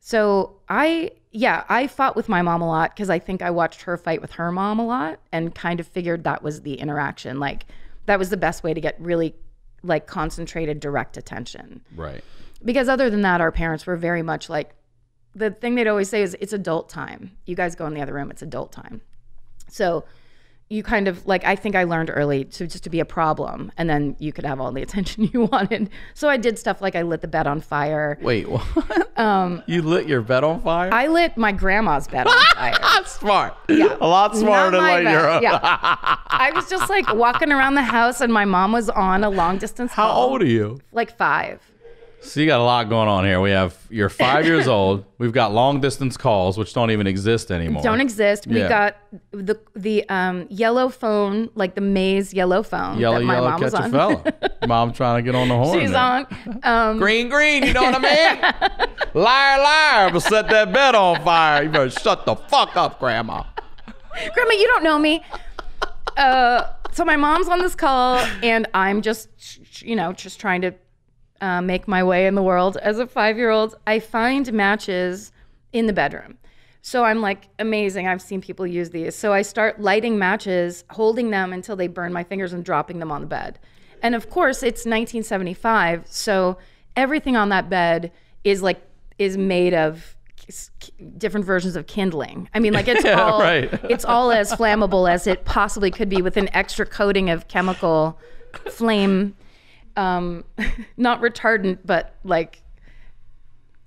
so I yeah I fought with my mom a lot because I think I watched her fight with her mom a lot and kind of figured that was the interaction like that was the best way to get really like concentrated direct attention Right. because other than that our parents were very much like the thing they'd always say is it's adult time you guys go in the other room it's adult time so you kind of like i think i learned early to just to be a problem and then you could have all the [laughs] attention you wanted so i did stuff like i lit the bed on fire Wait, what? [laughs] Um, you lit your bed on fire? i lit my grandma's bed on [laughs] fire That's smart. A lot smarter than my like your own. yeah i was just like walking around the house and my mom was on a long distance How call old are you? like five So you got a lot going on here. We have you're five years [laughs] old. We've got long distance calls, which don't even exist anymore. Don't exist. We Yeah. got the the um, yellow phone, like the maze yellow phone Yellow, that my yellow, mom was catch a on. fella. [laughs] Mom trying to get on the horn. She's there. on. Um, Green, green, you know what I mean? [laughs] liar, liar, but set that bed on fire. You better shut the fuck up, Grandma. Grandma, you don't know me. Uh, so my mom's on this call, and I'm just, you know, just trying to uh, make my way in the world as a five year old. I find matches in the bedroom. So I'm like, amazing. I've seen people use these. So I start lighting matches, holding them until they burn my fingers and dropping them on the bed. And of course, it's 1975. So everything on that bed is like, is made of different versions of kindling. I mean, like it's [laughs] Yeah, all right. [laughs] it's all as flammable as it possibly could be with an extra coating of chemical flame um [laughs] not retardant but like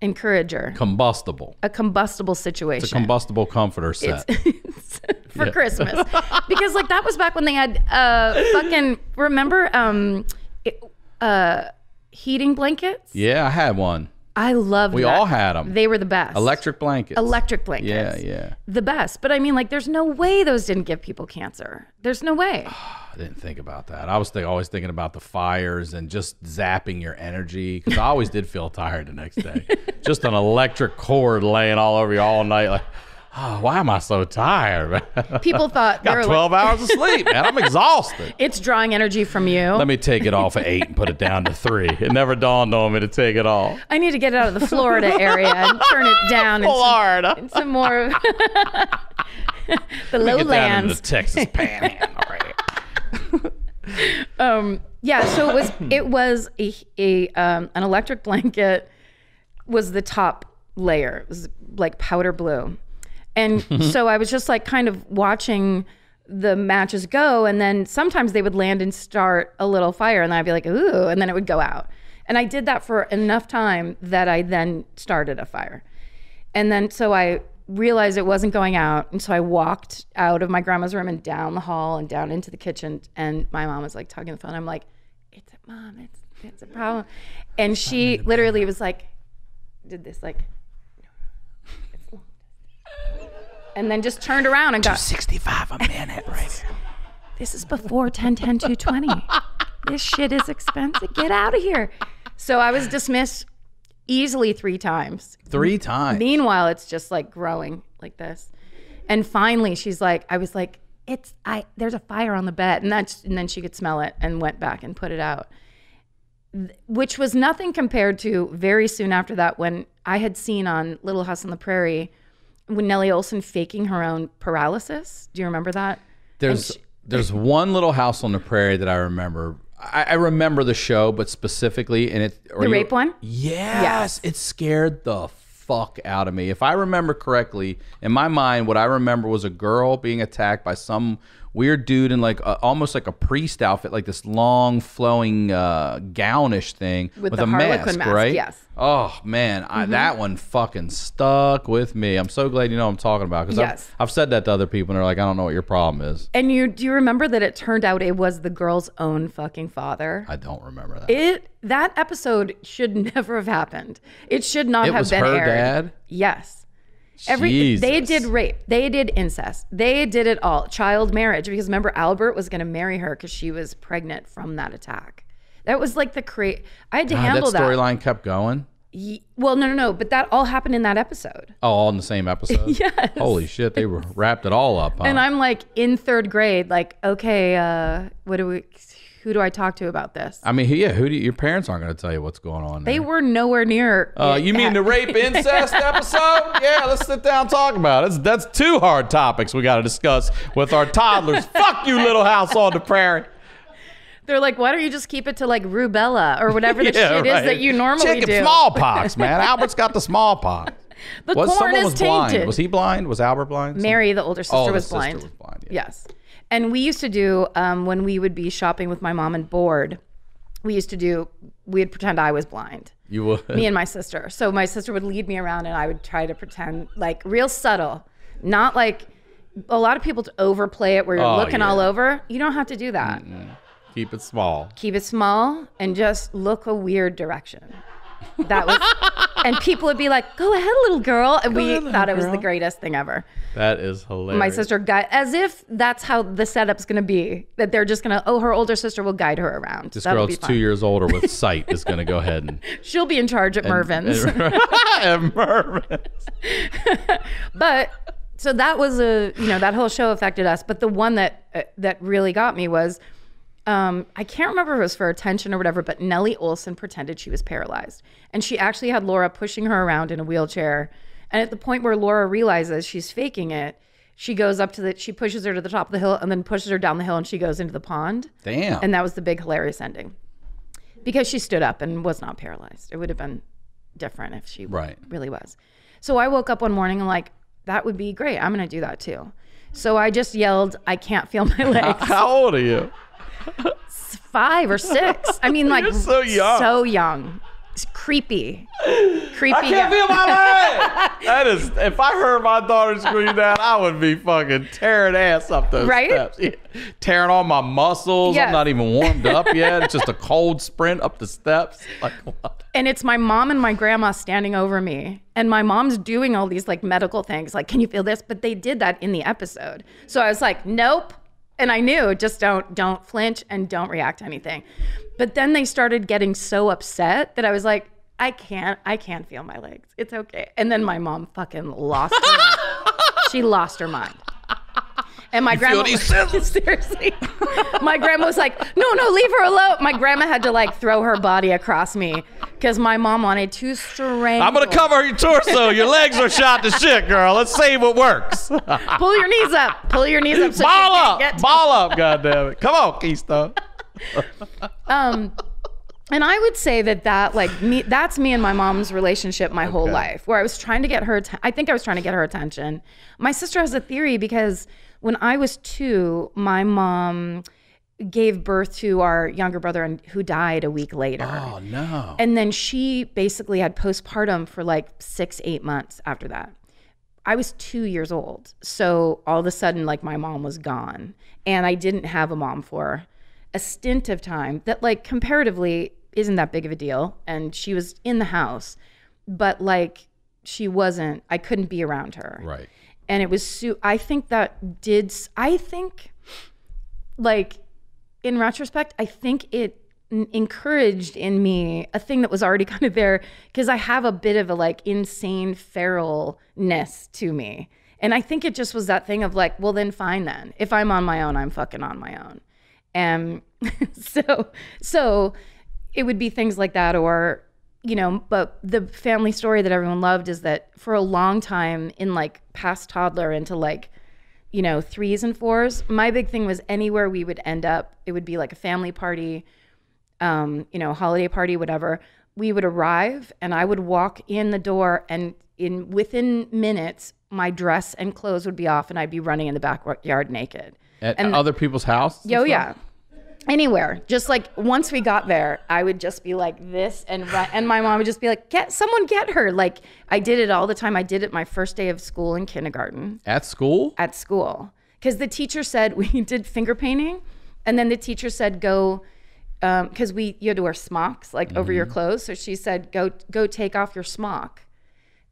encourager Combustible. a combustible situation a Combustible comforter set. [laughs] for christmas [laughs] because like that was back when they had uh fucking remember um it- uh heating blankets yeah, I had one. I loved We that. all them. they were the best Electric blankets. electric blankets Yeah, yeah. the best but i mean like there's no way those didn't give people cancer there's no way [sighs] I didn't think about that. I was think, always thinking about the fires and just zapping your energy because I always did feel tired the next day. [laughs] just an electric cord laying all over you all night. Like, oh, why am I so tired? people thought they [laughs] Got 12 like, hours of sleep, man. I'm [laughs] exhausted. it's drawing energy from you Let me take it off at eight and put it down to three. It never dawned on me to take it off. I need to get it out of the Florida area and turn it down into, Florida. some more of [laughs] the Get down into lowlands. the Texas panhandle. right. Um, yeah, so it was it was a, a um, an electric blanket was the top layer. It was like powder blue, and [laughs] mm-hmm. so I was just like kind of watching the matches go, and then sometimes they would land and start a little fire, and then I'd be like, ooh, and then it would go out. And I did that for enough time that I then started a fire. And then so I realized it wasn't going out. And so I walked out of my grandma's room and down the hall and down into the kitchen. And my mom was like talking on the phone. I'm like, it's a mom, it's it's a problem. And she literally was like, did this like it's long distance. And then just turned around and got 65 a minute right here. this is before 10 10 220 this shit is expensive get out of here so i was dismissed easily three times Three times. Meanwhile, it's just like growing like this. And finally, she's like, I was like, it's I. There's a fire on the bed, and that's and then she could smell it and went back and put it out, which was nothing compared to very soon after that when I had seen on Little House on the Prairie when Nellie Oleson faking her own paralysis. Do you remember that? There's there's one little house on the prairie that I remember. I, I remember the show, but specifically, and it The rape one? Yes, Yes. it scared the fuck out of me. If I remember correctly, in my mind, what I remember was a girl being attacked by some weird dude in like a, almost like a priest outfit, like this long flowing uh, gownish thing With with, a mask, mask, right? yes. Oh man, I, that one fucking stuck with me. I'm so glad you know what I'm talking about because Yes. I've, I've said that to other people and they're like, I don't know what your problem is. And you do you remember that it turned out it was the girl's own fucking father? I don't remember that. It that episode should [laughs] never have happened. It should not It have was been her aired. dad? Yes. Every they did rape, they did incest, they did it all. Child marriage because remember Albert was going to marry her because she was pregnant from that attack. That was like the create. I had to God, handle that that. storyline kept going. Ye- Well, no, no, no. But that all happened in that episode. Oh, all in the same episode. [laughs] Yes. Holy shit, they were wrapped it all up. Huh? And I'm like in third grade, like, okay, uh, what do we? Who do I talk to about this? I mean, yeah. Who do you, your parents aren't going to tell you what's going on? They there. were nowhere near. Uh, you mean the rape [laughs] incest episode? Yeah, let's sit down and talk about it. That's, that's two hard topics we got to discuss with our toddlers. [laughs] Fuck you, little house on the prairie. They're like, why don't you just keep it to like rubella or whatever the [laughs] shit is that you normally Chicken do? smallpox, man. Albert's got the smallpox. The Was corn someone is was tainted. blind? Was he blind? Was Albert blind? Mary, the older sister, Oh, the was sister blind. was blind, yeah. Yes. And we used to do um, when we would be shopping with my mom and bored. We used to do. We'd pretend I was blind. You would. Me and my sister. So my sister would lead me around, and I would try to pretend like real subtle, not like a lot of people to overplay it where you're Oh, looking all over. You don't have to do that. Keep it small. Keep it small and just look a weird direction. That was, and people would be like, "Go ahead, little girl," and we ahead, thought it little was the greatest thing ever. That is hilarious. My sister guide, as if that's how the setup's going to be. That they're just going to, oh, her older sister will guide her around. This That'll girl be that's fun. two years older with [laughs] sight is going to go ahead and. She'll be in charge at Mervyn's. and Mervyn's. [laughs] [laughs] but so that was a you know that whole show affected us but the one that uh, that really got me was um, i can't remember if it was for attention or whatever but nellie oleson pretended she was paralyzed. And she actually had laura pushing her around in a wheelchair. And at the point where laura realizes she's faking it she goes up to the she pushes her to the top of the hill and then pushes her down the hill and she goes into the pond. Damn. and that was the big hilarious ending. Because she stood up and was not paralyzed. It would have been different if she Right. really was. So i woke up one morning and like that would be great. I'm gonna do that too. So i just yelled i can't feel my [laughs] legs. How old are you? Five or six i mean like You're so young. so young it's creepy creepy I can't feel my leg. [laughs] that is, if I heard my daughter scream that, I would be fucking tearing ass up those Right? steps. Yeah. Tearing all my muscles. Yes. I'm not even warmed up [laughs] yet. It's just a cold sprint up the steps. Like [laughs] what? and it's my mom and my grandma standing over me and my mom's doing all these like medical things like can you feel this but they did that in the episode so i was like nope and i knew just don't don't flinch and don't react to anything. But then they started getting so upset that i was like i can't i can't feel my legs. It's okay. And then my mom fucking lost her mind. [laughs] she lost her mind and my grandma these [laughs] scissors? seriously my grandma was like no no leave her alone my grandma had to like throw her body across me because my mom wanted to strangle I'm gonna cover your torso. Your legs are shot to shit, girl. Let's see what works. [laughs] pull your knees up pull your knees up so Ball up, ball up, goddamn it! Come on, Keystone. [laughs] um and i would say that that like me that's me and my mom's relationship my whole life where i was trying to get her i think i was trying to get her attention my sister has a theory because when i was two my mom gave birth to our younger brother and who died a week later Oh no. and then she basically had postpartum for like six, eight months after that. I was two years old. So all of a sudden, like my mom was gone. And I didn't have a mom for a stint of time that, like, comparatively isn't that big of a deal. And she was in the house, but like, she wasn't, I couldn't be around her Right. And it was su- i think that did i think like in retrospect i think it encouraged in me a thing that was already [laughs] kind of there because i have a bit of a like insane feralness to me. And i think it just was that thing of like well then fine then. If i'm on my own i'm fucking on my own. Um, and [laughs] so so it would be things like that or you know but the family story that everyone loved is that for a long time in like past toddler into like you know threes and fours my big thing was anywhere we would end up it would be like a family party um you know holiday party whatever we would arrive and i would walk in the door and in within minutes my dress and clothes would be off and i'd be running in the backyard naked At And- other people's house. Yo, yeah. Anywhere, just like once we got there, I would just be like this, and and my mom would just be like, "Get someone, get her!" Like I did it all the time. I did it my first day of school in kindergarten At school. at school because the teacher said [laughs] we did finger painting, and then the teacher said go um, because we you had to wear smocks like over your mm-hmm. clothes. So she said go go take off your smock,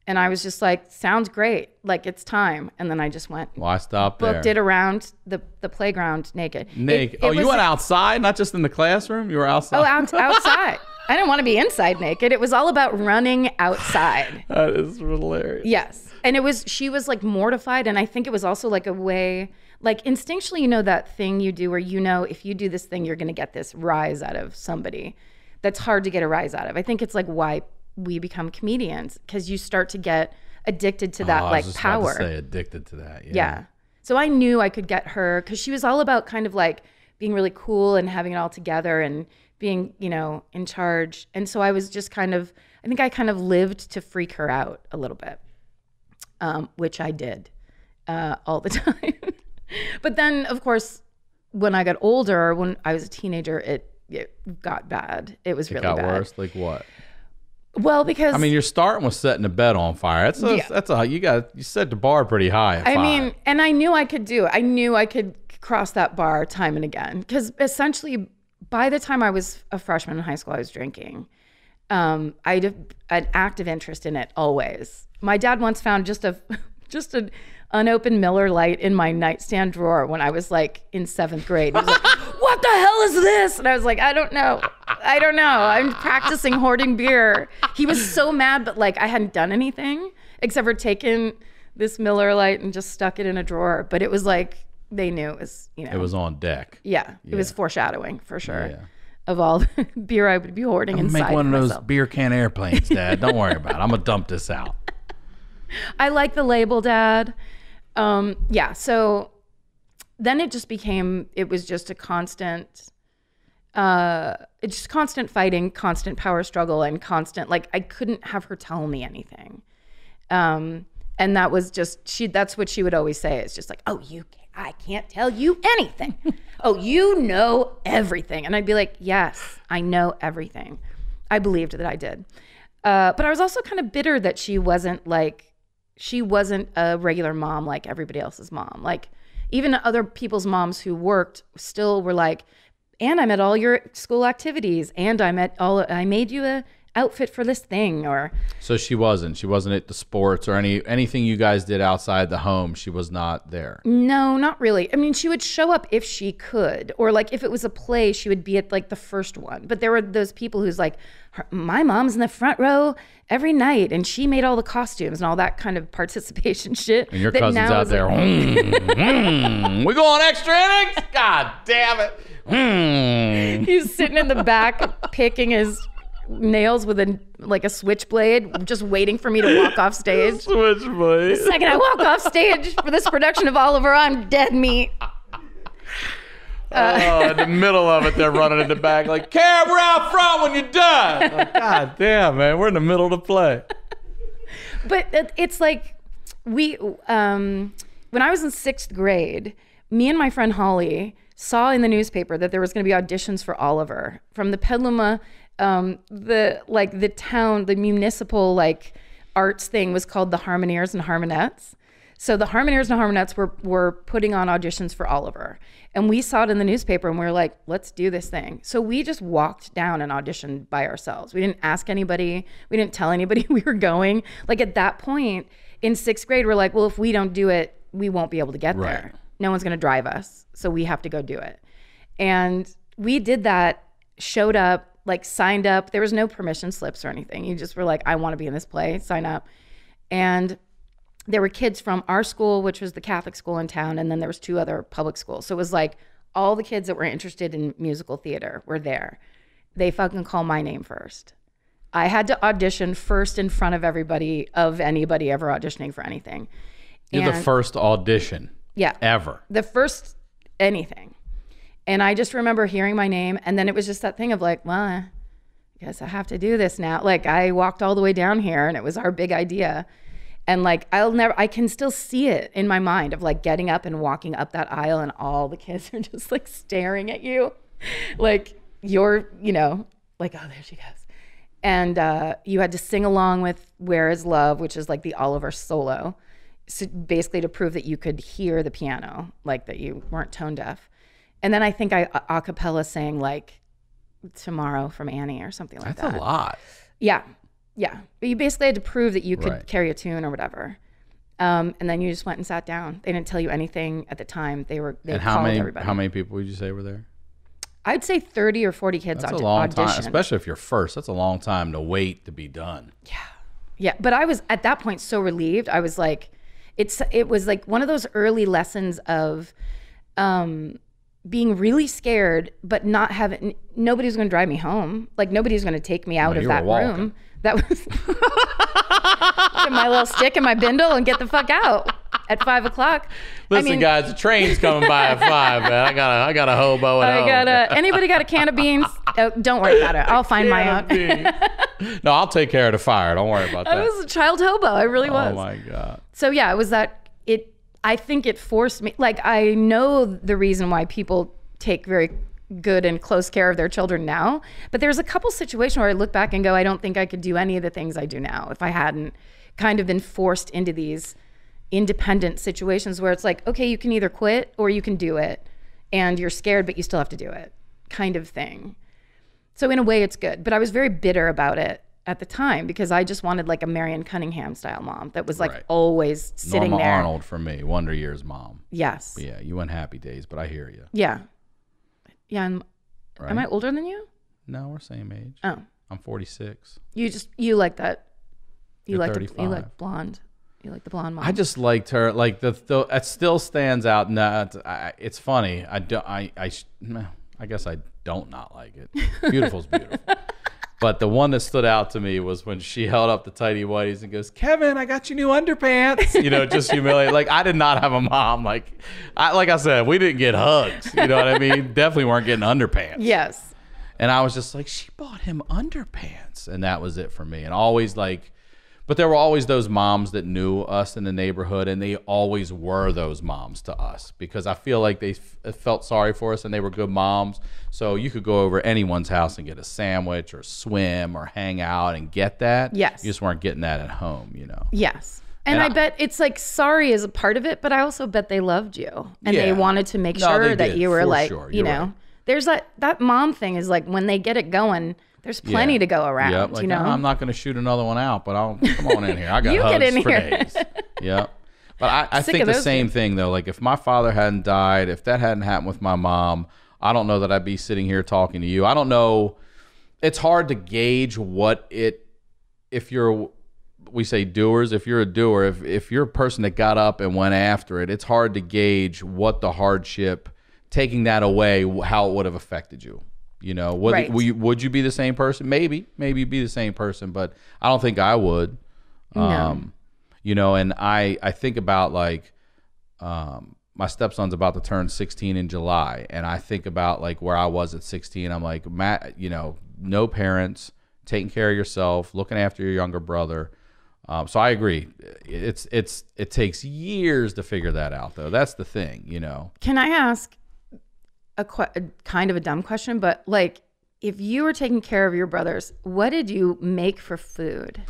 and I was just like, "Sounds great, like it's time." And then I just went Well, stop stopped booked it around the the playground naked. It- Naked. it oh, you went outside, not just in the classroom. You were outside. Oh, out, outside. I didn't want to be inside naked. It was all about running outside. [laughs] that is hilarious. Yes. And it was, she was like mortified. And I think it was also like a way, like instinctually, you know, that thing you do where you know if you do this thing, you're going to get this rise out of somebody that's hard to get a rise out of. I think it's like why we become comedians because you start to get addicted to that Oh, I was like power. to say addicted to that. Yeah. Yeah. So I knew I could get her because she was all about kind of like being really cool and having it all together and being, you know, in charge. And so I was just kind of, I think I kind of lived to freak her out a little bit, um, which I did uh, all the [laughs] time. but then, of course, when I got older, when I was a teenager, it, it got bad. It was It really got bad. worse. Like what? Well, because I mean, you're starting with setting a bed on fire. That's a, Yeah. that's a you got you set the bar pretty high. I mean, and I knew I could do it. I knew I could cross that bar time and again because essentially by the time I was a freshman in high school, I was drinking. um, I had an active interest in it always. My dad once found just a [laughs] just an unopened Miller Lite in my nightstand drawer when I was like in seventh grade. [laughs] He was like, "What the hell is this?" And I was like, "I don't know. I don't know. I'm practicing hoarding beer." He was so mad, but like I hadn't done anything except for taken this Miller Lite and just stuck it in a drawer. But it was like they knew it was, you know, It was on deck. yeah, it was foreshadowing for sure Yeah. of all the [laughs] beer I would be hoarding inside Make one of those myself. beer can airplanes, Dad. Don't worry about it. I'm gonna dump this out. [laughs] I like the label, Dad. Um, yeah. So then it just became. It was just a constant. Uh, it's just constant fighting, constant power struggle, and constant like I couldn't have her tell me anything. Um, and that was just she. That's what she would always say. It's just like, oh, you. Can't, I can't tell you anything. [laughs] oh, you know everything. And I'd be like, yes, I know everything. I believed that I did. Uh, but I was also kind of bitter that she wasn't like she wasn't a regular mom like everybody else's mom. Like even other people's moms who worked still were like, and I'm at all your school activities, and I'm at all. I made you a outfit for this thing, or So she wasn't. She wasn't at the sports or any anything you guys did outside the home. She was not there. no, not really. I mean, she would show up if she could, or like if it was a play, she would be at like the first one. But there were those people who's like, her, my mom's in the front row every night, and she made all the costumes and all that kind of [laughs] participation shit. And your cousin's out there. like, "Mm, [laughs] we going extra innings? God damn it. Mm. He's sitting in the back picking his nails with a like a switchblade, just waiting for me to walk off [laughs] stage. Switchblade. The Second I walk off stage for this production of Oliver, I'm dead meat. oh, in the middle of it, they're running in the back like, camera out front when you're done. [laughs] Like, God damn, man. We're in the middle of the play. But it's like we um when I was in sixth grade, me and my friend Holly saw in the newspaper that there was going to be auditions for Oliver from the Petaluma, um, the like the town, the municipal like arts thing was called the Harmoniers and Harmonettes. So the Harmoniers and Harmonettes were were putting on auditions for Oliver, and we saw it in the newspaper, and we were like, "Let's do this thing." So we just walked down and auditioned by ourselves. We didn't ask anybody. We didn't tell anybody [laughs] we were going. Like at that point in sixth grade, we're like, "Well, if we don't do it, we won't be able to get there. No one's going to drive us, so we have to go do it." And we did that. Showed up, like signed up. There was no permission slips or anything. You just were like, "I want to be in this play." Sign up, and there were kids from our school, which was the Catholic school in town, and then there was two other public schools. So it was like all the kids that were interested in musical theater were there. They fucking call my name first. I had to audition first in front of everybody of anybody ever auditioning for anything. You're the first audition Yeah, ever. the first anything. And I just remember hearing my name, and then it was just that thing of like, well, I guess I have to do this now. Like I walked all the way down here, and it was our big idea. And like I'll never, I can still see it in my mind of like getting up and walking up that aisle, and all the kids [laughs] are just like staring at you, like you're, you know, like oh there she goes. And uh, you had to sing along with "Where Is Love," which is like the Oliver solo so basically to prove that you could hear the piano, like that you weren't tone deaf. And then I think I a a cappella sang like "Tomorrow" from Annie or something like That's that. That's a lot. Yeah, yeah. But you basically had to prove that you could Right. carry a tune or whatever. Um, and then you just went and sat down. They didn't tell you anything at the time. They were they And how called many everybody. how many people would you say were there? I'd say thirty or forty kids That's a audi- long time, audition. especially if you're first. That's a long time to wait to be done. Yeah, yeah, but I was at that point so relieved. I was like, it's it was like one of those early lessons of um, being really scared, but not having nobody was going to drive me home. Like nobody was going to take me out No, of that room. That was [laughs] get my little stick and my bindle and get the fuck out at five o'clock. Listen, I mean, guys, the train's coming by at five, man. I got a I got a hobo at I home. got a. Anybody got a can of beans? Oh, don't worry about it. I'll find my own. no, I'll take care of the fire. Don't worry about that. I was a child hobo. I really oh was. oh my god. So yeah, it was that it I think it forced me like I know the reason why people take very good and close care of their children now, but there's a couple situations where I look back and go I don't think I could do any of the things I do now if I hadn't kind of been forced into these independent situations where it's like okay, you can either quit or you can do it and you're scared but you still have to do it kind of thing. So in a way, it's good. But I was very bitter about it at the time because I just wanted like a Marion Cunningham style mom that was like Right. always sitting Norma there. Arnold for me, Wonder Years mom. Yes. Yeah, you went Happy Days, but I hear you. Yeah. Yeah. And Right? am I older than you? No, we're same age. Oh, I'm 46. you just you like that. You You're like the, you like blonde. You like the blonde mom. I just liked her. Like the, the it still stands out. No, it's, I, it's funny. I don't. I I I guess I don't not like it. Beautiful's beautiful. [laughs] But the one that stood out to me was when she [laughs] held up the tidy whities and goes, "Kevin, I got you new underpants." You know, just humiliate. Like I did not have a mom. Like, I like I said, we didn't get hugs. You know what I mean? [laughs] Definitely weren't getting underpants. yes. And I was just like, she bought him underpants. And that was it for me. And always like, but there were always those moms that knew us in the neighborhood, and they always were those moms to us because I feel like they f- uh, felt sorry for us and they were good moms. So you could go over anyone's house and get a sandwich or swim or hang out and get that. Yes. You just weren't getting that at home, you know? Yes. And, And I, I- bet it's like sorry is a part of it, but I also bet they loved you and they wanted to make No, sure that did, you were like, sure. you know, right. there's that that mom thing is like when they get it going, there's plenty Yeah. to go around. Yep. Like, you know, I'm not going to shoot another one out, but I'll come on in here. I got You hugs get in for here. days. Yep. But I, I think the same thing though. Like if my father hadn't died, if that hadn't happened with my mom, I don't know that I'd be sitting here talking to you. I don't know. It's hard to gauge what it. If you're, we say doers. If you're a doer, if if you're a person that got up and went after it, it's hard to gauge what the hardship, taking that away, how it would have affected you. You know, would Right. would you, would you be the same person? Maybe, maybe be the same person, but I don't think I would. Um, you know, and I I think about like um my stepson's about to turn 16 in July and I think about like where I was at 16 I'm like Matt you know no parents taking care of yourself looking after your younger brother um, so I agree it's it's it takes years to figure that out though that's the thing you know Can I ask a, que- a kind of a dumb question, but like if you were taking care of your brothers, what did you make for food?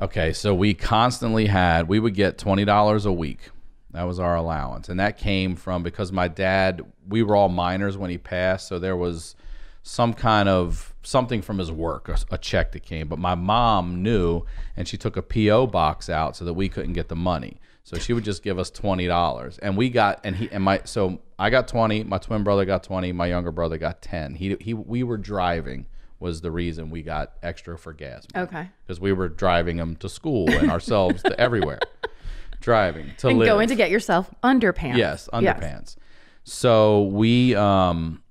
Okay, so we constantly had we would get twenty dollars a week. That was our allowance, and that came from because my dad. We were all minors when he passed, so there was some kind of something from his work, a, a check that came. But my mom knew, and she took a PO box out so that we couldn't get the money. So she would just give us twenty dollars, and we got and he and my so I got twenty, my twin brother got twenty, my younger brother got ten. He he we were driving was the reason we got extra for gas money Okay. because we were driving them to school and ourselves to everywhere, [laughs] driving to And live. going to get yourself underpants. yes, underpants. So we um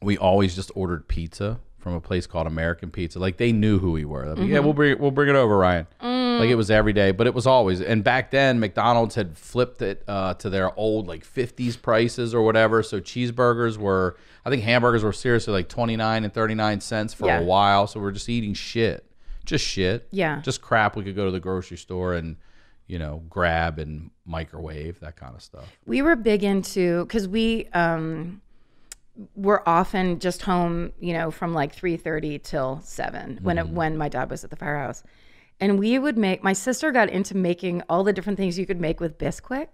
we always just ordered pizza from a place called American Pizza. Like they knew who we were. They'd be, Yeah, Mm-hmm. we'll bring it, we'll bring it over, Ryan. Mm. Like it was every day, but it was always. And back then, McDonald's had flipped it uh, to their old like 50s prices or whatever. So cheeseburgers were, I think hamburgers were seriously like 29 and 39 cents for Yeah. a while. So we're just eating shit, just shit. Yeah. just crap. We could go to the grocery store and you know grab and microwave that kind of stuff. we were big into because we um were often just home you know from like 3.30 till 7 when Mm-hmm. it when my dad was at the firehouse and we would make my sister got into making all the different things you could make with bisquick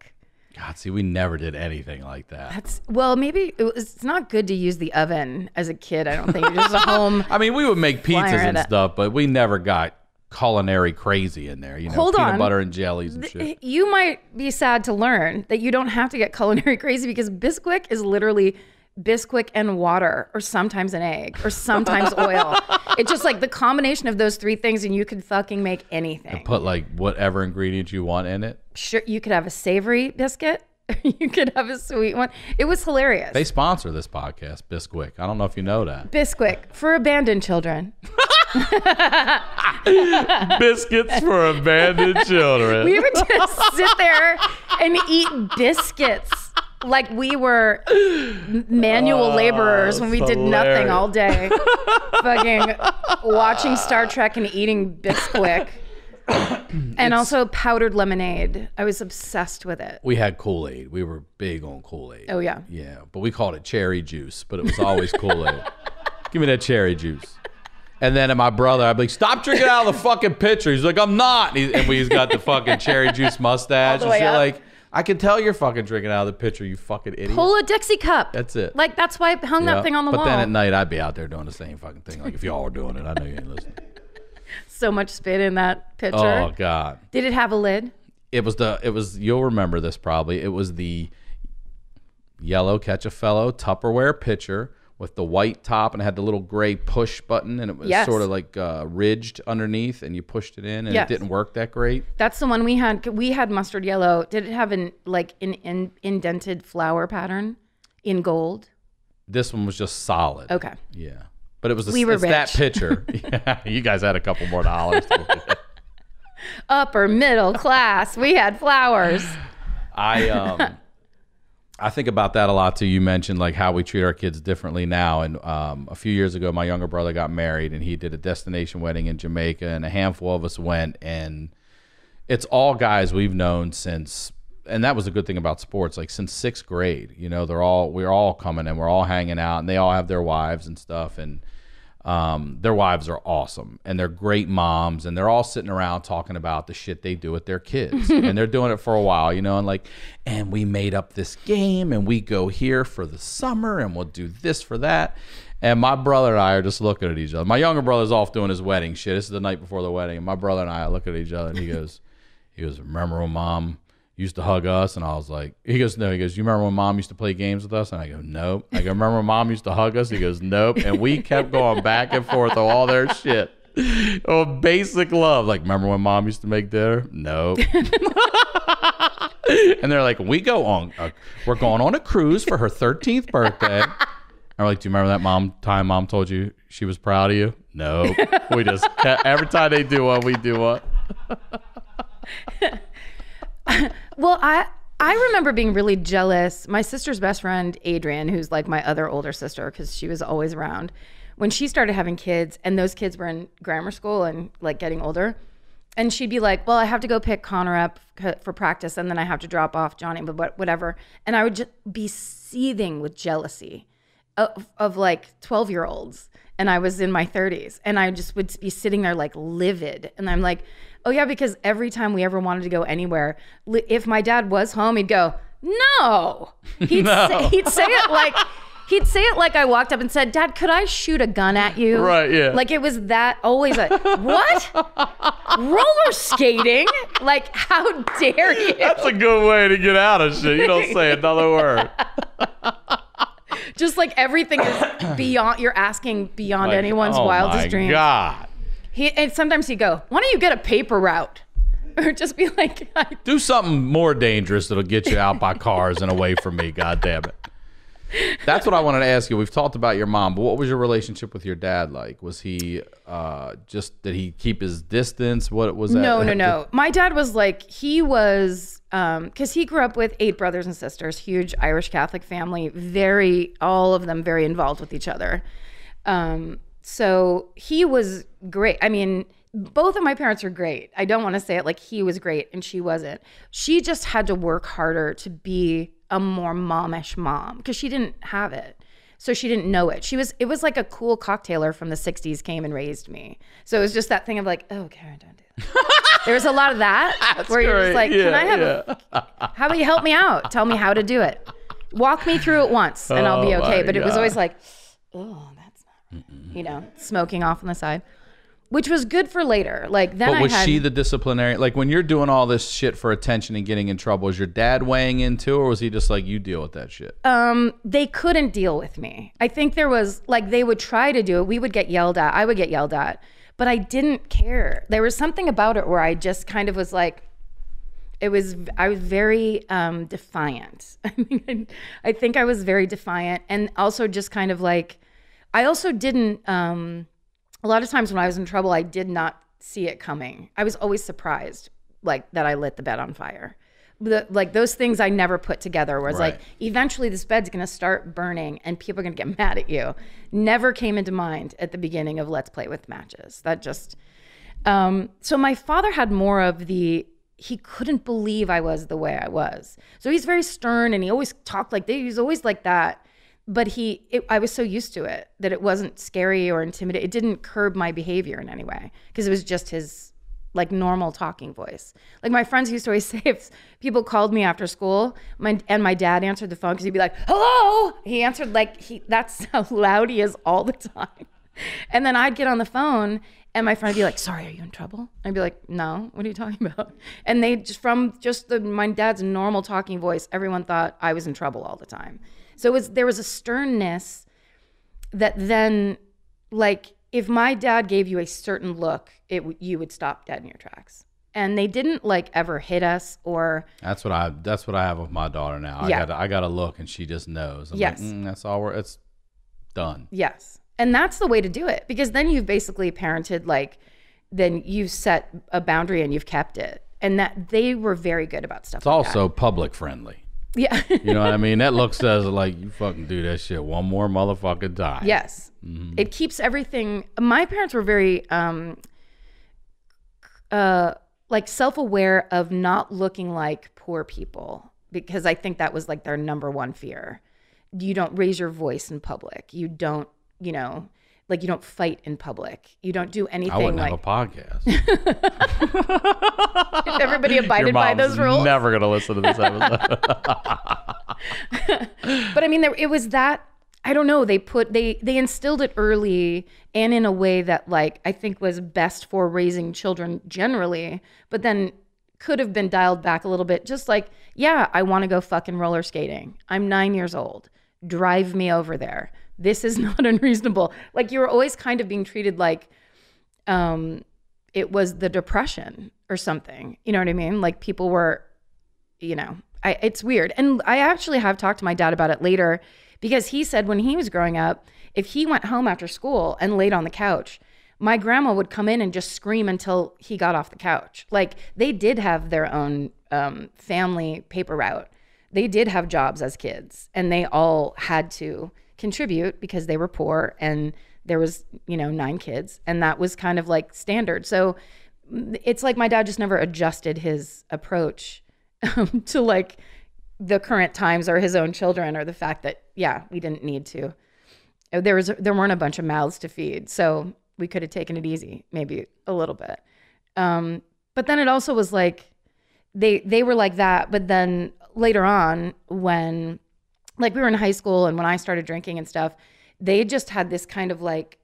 God, see, we never did anything like that. that's well maybe it was, it's not good to use the oven as a kid i don't think just a home [laughs] I mean, we would make pizzas and stuff, but we never got culinary crazy in there. You know, Hold peanut on. butter and jellies and shit. you might be sad to learn that you don't have to get culinary [laughs] crazy because Bisquick is literally Bisquick and water, or sometimes an egg, or sometimes [laughs] oil. It's just like the combination of those three things, and you could fucking make anything. Put like whatever ingredient you want in it. Sure, you could have a savory biscuit, [laughs] you could have a sweet one. It was hilarious. They sponsor this podcast, Bisquick. I don't know if you know that. Bisquick for abandoned children. [laughs] Biscuits for abandoned children. We would just sit there and eat biscuits like we were manual oh, laborers when we did nothing all day. [laughs] Fucking watching Star Trek and eating Bisquick. [coughs] and also powdered lemonade. I was obsessed with it. we had Kool Aid. We were big on Kool Aid. Oh, yeah. Yeah, but we called it cherry juice, but it was always Kool Aid. [laughs] Give me that cherry juice. And then my brother, I'd be like, stop drinking out of the fucking pitcher. He's like, I'm not. And, he, and we've got the fucking cherry juice [laughs] mustache and shit. up. Like, I can tell you're fucking drinking out of the pitcher, you fucking idiot. Pull a Dixie cup. That's it. Like that's why I hung that thing on the but wall. But then at night, I'd be out there doing the same fucking thing. Like if y'all were doing it, I know you ain't listening. [laughs] so much spit in that pitcher. Oh God. Did it have a lid? It was the. It was. You'll remember this probably. It was the yellow catch a fellow Tupperware pitcher with the white top and it had the little gray push button and it was Yes. sort of like uh, ridged underneath and you pushed it in and Yes. it didn't work that great. That's the one we had. We had mustard yellow. Did it have an like an in, indented flower pattern in gold? This one was just solid. Okay. Yeah. But it was the, We were it's that rich. pitcher. [laughs] [laughs] yeah, you guys had a couple more dollars. Upper middle class. We had flowers. I um [laughs] I think about that a lot too. You mentioned like how we treat our kids differently now. And um, a few years ago, my younger brother got married, and he did a destination wedding in Jamaica, and a handful of us went, and it's all guys we've known since. And that was a good thing about sports, like since sixth grade. You know, they're all we're all coming and we're all hanging out, and they all have their wives and stuff, and um, their wives are awesome and they're great moms and they're all sitting around talking about the shit they do with their kids [laughs] and they're doing it for a while you know and like and we made up this game and we go here for the summer and we'll do this for that and my brother and I are just looking at each other. My younger brother's off doing his wedding shit. This is the night before the wedding. And my brother and I look at each other and he goes, he goes, remember mom used to hug us? And I was like, he goes, no. He goes, you remember when mom used to play games with us? And I go, nope. I go, remember when mom used to hug us? He goes, nope. And we kept going back and forth on all their shit. Oh, basic love. Like, remember when mom used to make dinner? Nope. [laughs] and they're like, we go on, uh, we're going on a cruise for her 13th birthday. We're like, do you remember that mom time mom told you she was proud of you? No. We just, every time they do one, we do one. [laughs] Well, I I remember being really jealous. My sister's best friend, Adrian, who's like my other older sister because she was always around, when she started having kids and those kids were in grammar school and like getting older, and she'd be like, "Well, I have to go pick Connor up for practice, and then I have to drop off Johnny, but whatever." And I would just be seething with jealousy of, of like 12 year olds and I was in my 30s and I just would be sitting there like livid and I'm like oh yeah because every time we ever wanted to go anywhere if my dad was home he'd go no [laughs] he'd, Say, he'd say it like he'd say it like I walked up and said dad could I shoot a gun at you Right, yeah. like it was that always like what roller skating like how dare you That's a good way to get out of shit. You don't say another word. just like everything is beyond you're asking beyond Like, anyone's oh wildest my dreams God. He and sometimes he'd go, "Why don't you get a paper route?" [laughs] Or just be like, [laughs] I, Do something more dangerous that'll get you out by cars and away from me. God damn it. That's what I wanted to ask you. We've talked about your mom, but what was your relationship with your dad like? Was he uh, just did he keep his distance? What was that? "No, no, [laughs] no." My dad was like, he was, because he grew up with eight brothers and sisters, huge Irish Catholic family, very, all of them very involved with each other. Um, so he was great. I mean, both of my parents are great. I don't want to say it like he was great and she wasn't. She just had to work harder to be a more momish mom because she didn't have it. So she didn't know it. She was it was like a cool cocktailer from the 60s came and raised me. So it was just that thing of like, oh Karen, don't do that. [laughs] there was a lot of that where you're just like, great. can I have a [laughs] how about you help me out? Tell me how to do it. Walk me through it once and I'll be Oh, okay. But it was always like, oh, that's right. You know, smoking off on the side. Which was good for later. Like then But I was had she the disciplinarian? Like when you're doing all this shit for attention and getting in trouble, was your dad weighing in too, or was he just like you deal with that shit? um they couldn't deal with me. I think there was like they would try to do it. We would get yelled at. I would get yelled at. But I didn't care. There was something about it where I just kind of was like it was I was very um defiant. [laughs] I mean I think I was very defiant and also just kind of like I also didn't um a lot of times when I was in trouble I did not see it coming. I was always surprised like that I lit the bed on fire. The, like those things I never put together was like Right. eventually this bed's gonna start burning and people are gonna get [laughs] mad at you. Never came into mind at the beginning of Let's Play with Matches. That just um, so my father had more of the he couldn't believe I was the way I was. So he's very stern and he always talked like he was always like that. But he, it, I was so used to it that it wasn't scary or intimidating. It didn't curb my behavior in any way because it was just his like normal talking voice. Like my friends used to always [laughs] say, if people called me after school, my and my dad answered the phone because he'd be like, "Hello." He answered like he that's [laughs] how loud he is all the time. And then I'd get on the phone and my friend would be like, "Sorry, are you in trouble?" I'd be like, "No, what are you talking [laughs] about?" And they just from just the my dad's normal talking voice, everyone thought I was in trouble all the time. So it was there was a sternness that then like if my dad gave you a certain look, it you would stop dead in your tracks. And they didn't like ever hit us or That's what I. That's what I have with my daughter now. I Yeah. got. I got to look, and she just knows. I'm Yes. Like, mm, that's all. We're. It's done. yes. And that's the way to do it because then you've basically parented like then you've set a boundary and you've kept it. And that they were very good about stuff It's like also public friendly. Yeah. You know what I mean? That look [laughs] says like you fucking do that shit one more motherfucking time. Yes. It keeps everything. My parents were very um uh like self-aware of not looking like poor people because I think that was like their number one fear. You don't raise your voice in public. You don't, you know, like you don't fight in public. You don't do anything. I anything wouldn't like have a podcast. [laughs] [laughs] if everybody abided Your by those rules. never gonna listen to this episode. [laughs] but I mean, there, it was that I don't know. They put they they instilled it early and in a way that like I think was best for raising children generally, but then could have been dialed back a little bit. Just like, yeah, I want to go fucking roller skating. I'm nine years old. Drive me over there. This is [laughs] not unreasonable. Like you were always kind of being treated like um it was the depression or something. You know what I mean? Like people were you know, I, it's weird. And I actually have talked to my dad about it later because he said when he was growing up, if he went home after school and laid on the couch, my grandma would come in and just scream until he got off the couch. Like they did have their own um, family paper route. They did have jobs as kids and they all had to contribute because they were poor and there was, you know, nine kids. And that was kind of like standard. So it's like my dad just never adjusted his approach um, [laughs] to like the current times or his own children or the fact that yeah we didn't need to. There was there weren't a bunch of mouths to feed so we could have taken it easy maybe a little bit. Um, but then it also was like they they were like that but then later on when like we were in high school and when i started drinking and stuff they just had this kind of like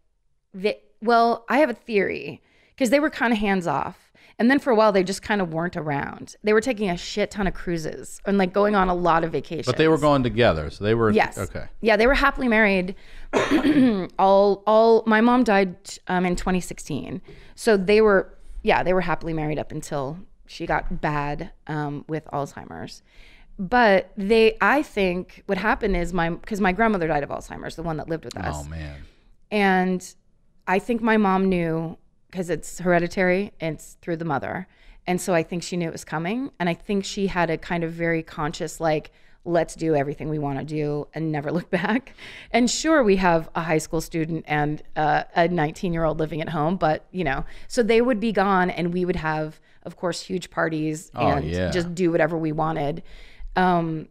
they, well i have a theory because they were kind of hands off and then for a while they just kind of weren't around they were taking a shit ton of cruises and like going on a lot of vacations but they were going together, so they were. Yes. Okay. Yeah, they were happily married. [clears throat] all all my mom died um, in 2016. So they were yeah, they were happily married up until she got bad um, with Alzheimer's. But they I think what happened is my cuz my grandmother died of Alzheimer's, the one that lived with us. Oh man. And I think my mom knew because it's hereditary, it's through the mother. And so I think she knew it was coming. And I think she had a kind of very conscious, like, let's do everything we want to do and never [laughs] look back. And sure, we have a high school student and uh, a 19 year old living at home, but you know, so they would be gone and we would have, of course, huge parties and yeah. just do whatever we wanted. Um,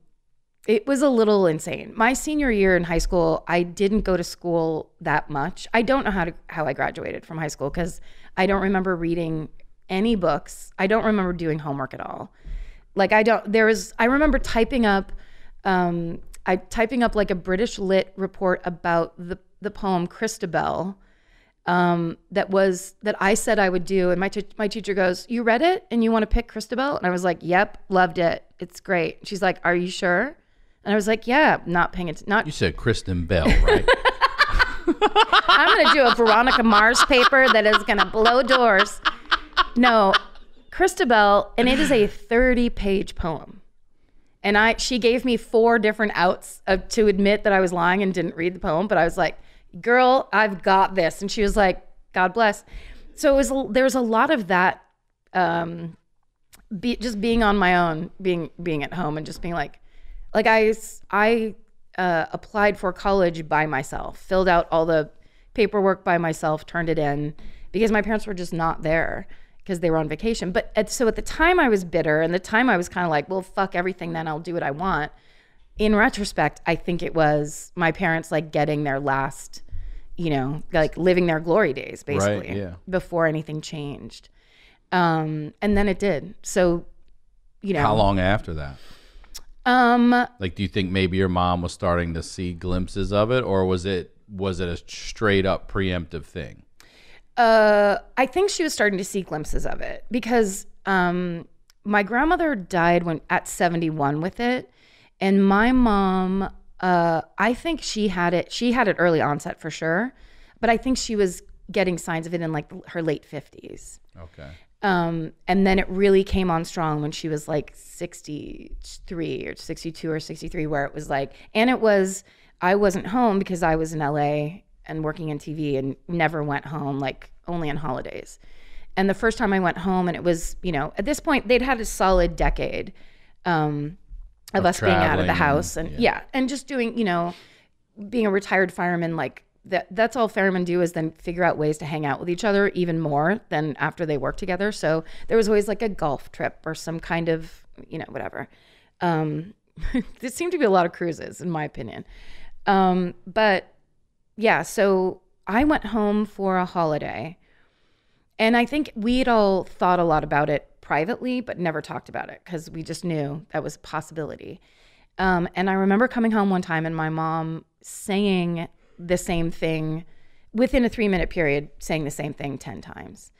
it was a little insane. My senior year in high school, I didn't go to school that much. I don't know how to how I graduated from high school because I don't remember reading any books. I don't remember doing homework at all. Like I don't. There was. I remember typing up. Um, I typing up like a British lit report about the the poem Christabel. Um, that was that I said I would do, and my t- my teacher goes, "You read it, and you want to pick Christabel?" And I was like, "Yep, loved it. It's great." She's like, "Are you sure?" And I was like, "Yeah, not paying it. Not You said Kristen Bell, right? [laughs] I'm going to do a Veronica Mars paper that is going to blow doors. No, Christabel, and it is a 30 page poem. And I, she gave me four different outs of, to admit that I was lying and didn't read the poem, but I was like, girl, I've got this. And she was like, God bless. So it was, there was a lot of that, um, be, just being on my own, being, being at home and just being like, like I, I uh, applied for college by myself, filled out all the paperwork by myself, turned it in because my parents were just not there because they were on vacation. But at, so at the time I was bitter and the time I was kind of like, well, fuck everything, then I'll do what I want. In retrospect, I think it was my parents like getting their last, you know, like living their glory days basically yeah. before anything changed. Um, and then it did. So, you know, How long after that? um, Like, do you think maybe your mom was starting to see glimpses of it, or was it was it a straight up preemptive thing? Uh, I think she was starting to see glimpses of it because um, my grandmother died when at 71 with it, and my mom, uh, I think she had it. She had it early onset for sure, but I think she was getting signs of it in like her late 50s. Okay. Um, and then it really came on strong when she was like 63 or 62 or 63, where it was like, and it was, I wasn't home because I was in LA and working in TV and never went home, like only on holidays. And the first time I went home, and it was, you know, at this point, they'd had a solid decade um, of, Of us being out of the and- house. And yeah. and just doing, you know, being a retired fireman, like that, that's all firemen do is then figure out ways to hang out with each other even more than after they work together. So there was always like a golf trip or some kind of, you know, whatever. Um, [laughs] there seemed to be a lot of cruises, in my opinion. Um, but yeah, so I went home for a holiday. And I think we'd all thought a lot about it privately, but never talked about it because we just knew that was a possibility. Um, and I remember coming home one time and my mom saying the same thing within a three minute period, saying the same thing 10 times.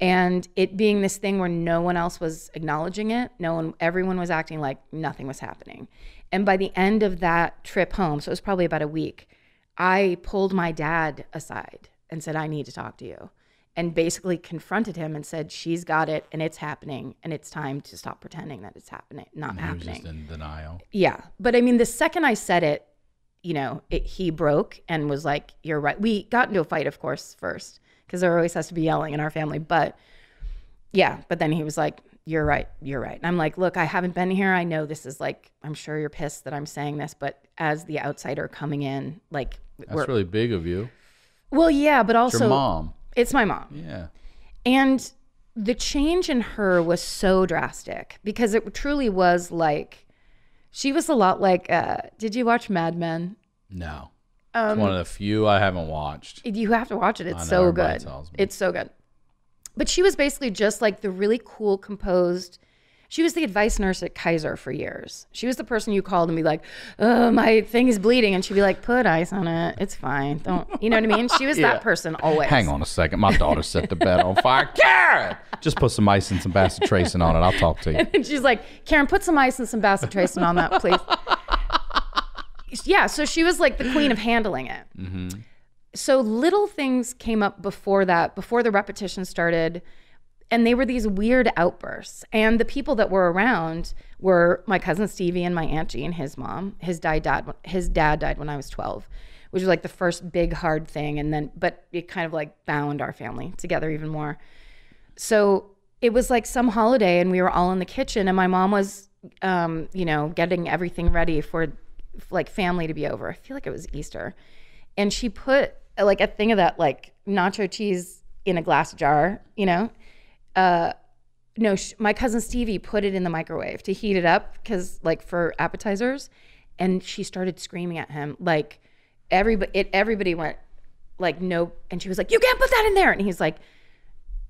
And it being this thing where no one else was acknowledging it, no one, everyone was acting like nothing was happening. And by the end of that trip home, so it was probably about a week, I pulled my dad aside and said, I need to talk to you. And basically confronted him and said, She's got it and it's happening and it's time to stop pretending that it's happening, not He was happening. just in denial. Yeah. But I mean, the second I said it, you know, it, he broke and was like, You're right. We got into a fight, of course, first, because there always has to be yelling in our family. But yeah, but then he was like, You're right. You're right. And I'm like, Look, I haven't been here. I know this is like, I'm sure you're pissed that I'm saying this, but as the outsider coming in, like, That's really big of you. well, yeah, but It's also, your mom. It's my mom. Yeah. And the change in her was so drastic because it truly was like she was a lot like uh did you watch Mad Men? No. Um, it's one of the few I haven't watched. You have to watch it. It's so good. It's so good. But she was basically just like the really cool, composed. She was the advice nurse at Kaiser for years. She was the person you called and be like, "Oh, my thing is bleeding," and she'd be like, "Put ice on it. It's fine. Don't." You know what I mean? She was Yeah. that person always. Hang on a second. My daughter set the bed on fire. [laughs] Karen! Just put some ice and some bacitracin on it. I'll talk to you. And she's like, Karen, put some ice and some bacitracin on that, please. [laughs] yeah, so she was like the queen of handling it. Mm-hmm. So little things came up before that, before the repetition started, and they were these weird outbursts. And the people that were around were my cousin Stevie and my aunt and his mom. His dad died. His dad died when I was twelve, which was like the first big hard thing. And then, but it kind of like bound our family together even more. So it was like some holiday, and we were all in the kitchen, and my mom was, um, you know, getting everything ready for like family to be over. I feel like it was Easter, and she put like a thing of that like nacho cheese in a glass jar, you know. Uh, no, sh- my cousin Stevie put it in the microwave to heat it up because like for appetizers, and she started screaming at him like everybody. It everybody went like no, and she was like, "You can't put that in there," and he's like.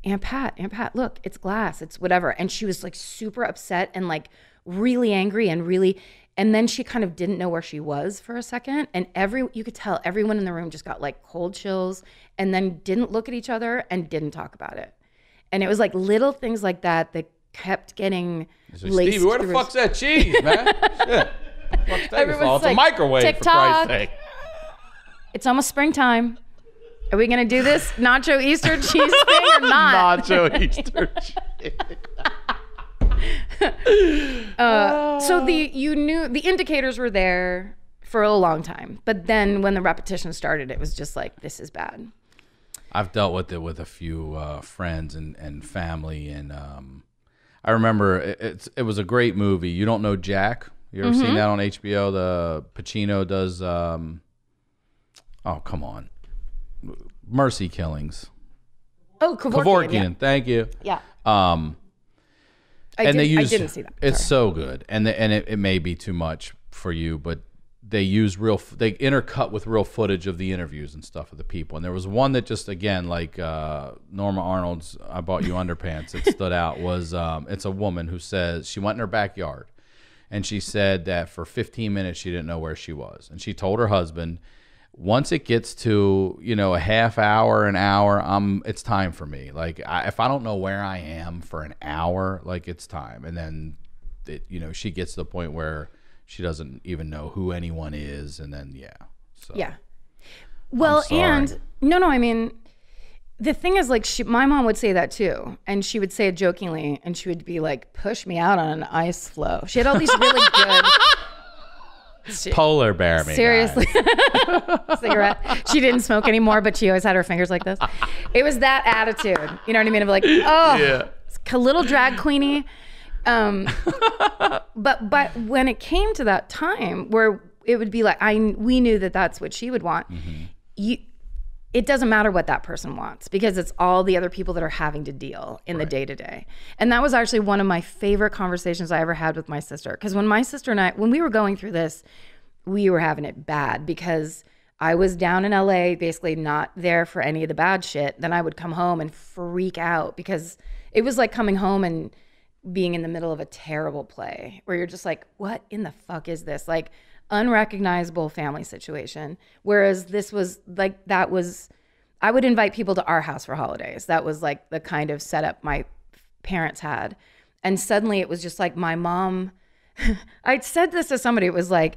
Aunt Pat, Aunt Pat, look, it's glass, it's whatever. And she was like super upset and like really angry and really, and then she kind of didn't know where she was for a second. And every, you could tell everyone in the room just got like cold chills and then didn't look at each other and didn't talk about it. And it was like little things like that that kept getting So, laced Stevie, where the through- fuck's that cheese, [laughs] man? Shit. Fuck's that Everyone's for? It's a like, microwave, for "TikTok." Christ's sake. It's almost springtime. Are we gonna do this nacho Easter cheese thing or [laughs] not? Nacho [laughs] Easter cheese. Uh, so the you knew the indicators were there for a long time, but then when the repetition started, it was just like this is bad. I've dealt with it with a few uh, friends and, and family, and um, I remember it, it's it was a great movie. You don't know Jack? You ever Mm-hmm. seen that on HBO? The Pacino does. Um, oh come on, Mercy Killings. Oh, Kevorkian. Kevorkian, thank you. Yeah, yeah. Um, I, and they use I didn't see that. It's Sorry. so good, and the, and it, it may be too much for you, but they use real they intercut with real footage of the interviews and stuff of the people. And there was one that just again like uh, norma arnold's i bought you underpants it stood out was um, it's a woman who says she went in her backyard and she said that for 15 minutes she didn't know where she was. And she told her husband once it gets to you know a half hour an hour i'm it's time for me. Like I, if i don't know where i am for an hour like it's time. And then it you know she gets to the point where she doesn't even know who anyone is and then yeah so Yeah. Well, and no, no, I mean, the thing is, like, she, my mom would say that too, and she would say it jokingly, and she would be like, "Push me out on an ice floe." She had all these really [laughs] good. polar bear me Seriously, [laughs] cigarette. She didn't smoke anymore, but she always had her fingers like this. It was that attitude, you know what I mean? Of like, [laughs] oh, Yeah. a little drag queeny. Um, [laughs] but but when it came to that time where it would be like I we knew that that's what she would want. You, it doesn't matter what that person wants because it's all the other people that are having to deal in the day to day. And that was actually one of my favorite conversations I ever had with my sister. Because when my sister and I, when we were going through this, we were having it bad because I was down in LA, basically not there for any of the bad shit. Then I would come home and freak out because it was like coming home and being in the middle of a terrible play where you're just like, what in the fuck is this? Like, unrecognizable family situation. Whereas this was like, that was, I would invite people to our house for holidays. That was like the kind of setup my parents had. And suddenly it was just like my mom, [laughs] I said this to somebody, it was like,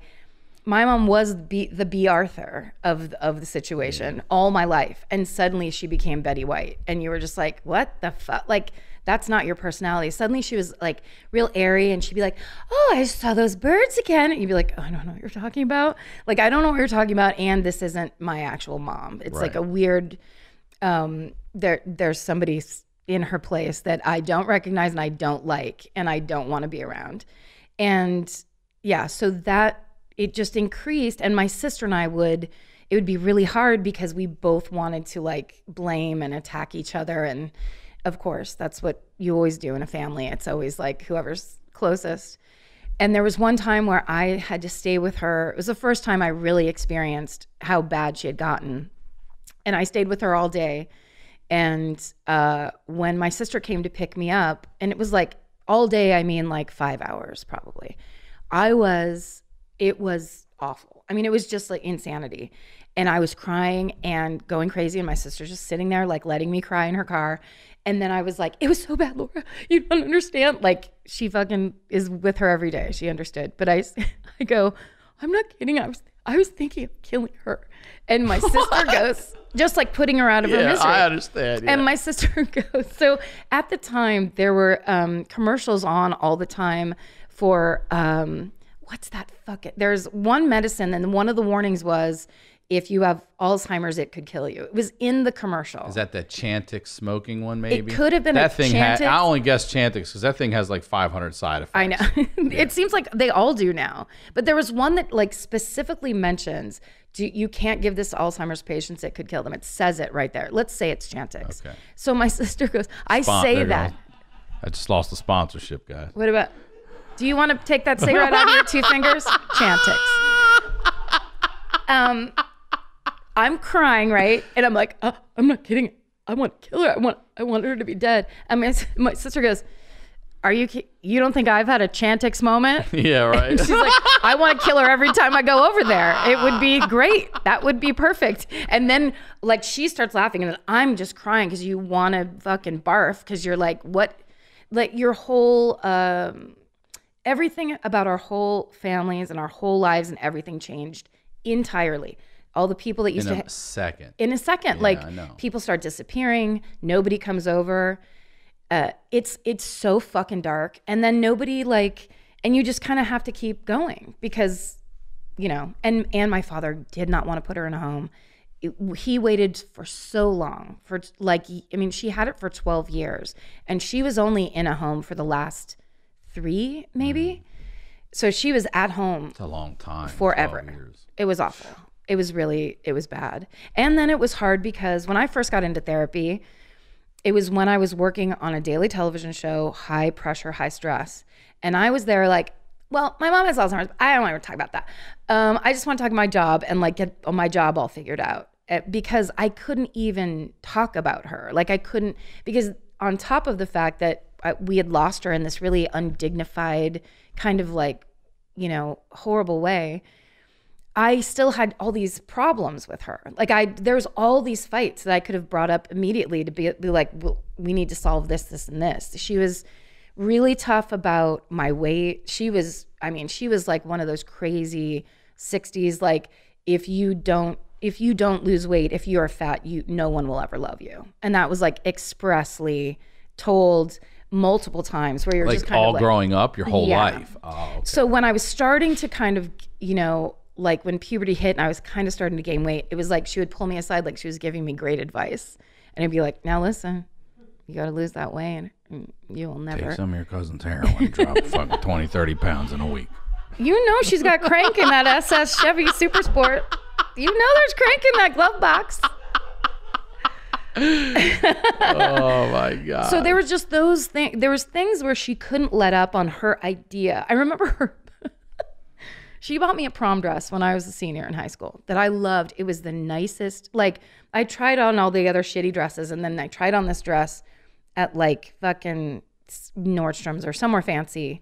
my mom was B, the Bea Arthur of of the situation mm. all my life, and suddenly she became Betty White, and you were just like, "What the fuck?" Like that's not your personality. Suddenly she was like real airy, and she'd be like, "Oh, I saw those birds again," and you'd be like, oh, "I don't know what you're talking about." Like I don't know what you're talking about, and this isn't my actual mom. It's like a weird. Um, there, there's somebody in her place that I don't recognize and I don't like, and I don't want to be around, and yeah, so that it just increased and my sister and I would it would be really hard because we both wanted to like blame and attack each other and of course that's what you always do in a family. It's always like whoever's closest. And there was one time where I had to stay with her. It was the first time I really experienced how bad she had gotten. And I stayed with her all day. And uh, when my sister came to pick me up, and it was like all day, I mean like five hours probably, I was, it was awful. I mean, it was just like insanity. And I was crying and going crazy, and my sister just sitting there, like letting me cry in her car. And then I was like, it was so bad, Laura. You don't understand. Like, she fucking is with her every day. She understood. But I, [laughs] I go, I'm not kidding. I was, I was thinking of killing her. And my [laughs] sister goes, just like putting her out of her yeah misery. i understand yeah. And my sister [laughs] goes, so at the time, there were um, commercials on all the time for um, what's that fucking, there's one medicine, and one of the warnings was if you have Alzheimer's, it could kill you. It was in the commercial. Is that the Chantix smoking one? Maybe it could have been that a thing. Had, Chantix. I only guess Chantix because that thing has like 500 side effects. I know. [laughs] it seems like they all do now. But there was one that like specifically mentions do, you can't give this to Alzheimer's patients, it could kill them. It says it right there. Let's say it's Chantix. Okay. So my [laughs] sister goes, I Spon- say that. go. I just lost the sponsorship, guys. What about? Do you want to take that cigarette out of your two fingers? [laughs] Chantix. Um, I'm crying, right? And I'm like, oh, I'm not kidding. I want to kill her. I want, I want her to be dead. And my, my sister goes, Are you? You don't think I've had a Chantix moment? [laughs] Yeah, [laughs] right. She's like, I want to kill her every time I go over there. It would be [laughs] great. That would be perfect. And then, like, she starts laughing, and I'm just crying because you want to fucking barf because you're like, what? Like, your whole, um, everything about our whole families and our whole lives and everything changed entirely. All the people that used in to. a second. in a second, like, people start disappearing. Nobody comes over uh, it's it's so fucking dark and then nobody like and you just kind of have to keep going because you know and and my father did not want to put her in a home It- he waited for so long for like i mean she had it for 12 years and she was only in a home for the last three maybe so she was at home It's a long time. Forever. it was awful. It was really, it was bad. And then it was hard because when I first got into therapy, it was when I was working on a daily television show, high pressure, high stress. And I was there like, well, my mom has Alzheimer's. I don't want to talk about that. Um, I just want to talk about my job and like get my job all figured out uh, because I couldn't even talk about her. Like I couldn't because on top of the fact that we had lost her in this really undignified kind of like you know horrible way. I still had all these problems with her. Like I, there's all these fights that I could have brought up immediately to be, be like, well, we need to solve this, this, and this. She was really tough about my weight. She was, I mean, she was like one of those crazy 60s, like if you don't, if you don't lose weight, if you are fat, you, no one will ever love you. And that was like expressly told multiple times where you're Like just kind all of like, growing up, your whole Yeah. life. Oh, okay. so when I was starting to kind of, you know, like when puberty hit and I was kind of starting to gain weight, it was like she would pull me aside like she was giving me great advice. And I'd be like, now listen, you got to lose that weight and mm, you will never. Take some of your cousin's heroin and drop [laughs] fucking 20, 30 pounds in a week. You know she's got crank in that SS Chevy Super Sport. You know there's crank in that glove box. Oh [laughs] my God. So there was just those things. There was things where she couldn't let up on her idea. I remember her. She bought me a prom dress when I was a senior in high school that I loved. It was the nicest. Like I tried on all the other shitty dresses, and then I tried on this dress at like fucking Nordstrom's or somewhere fancy,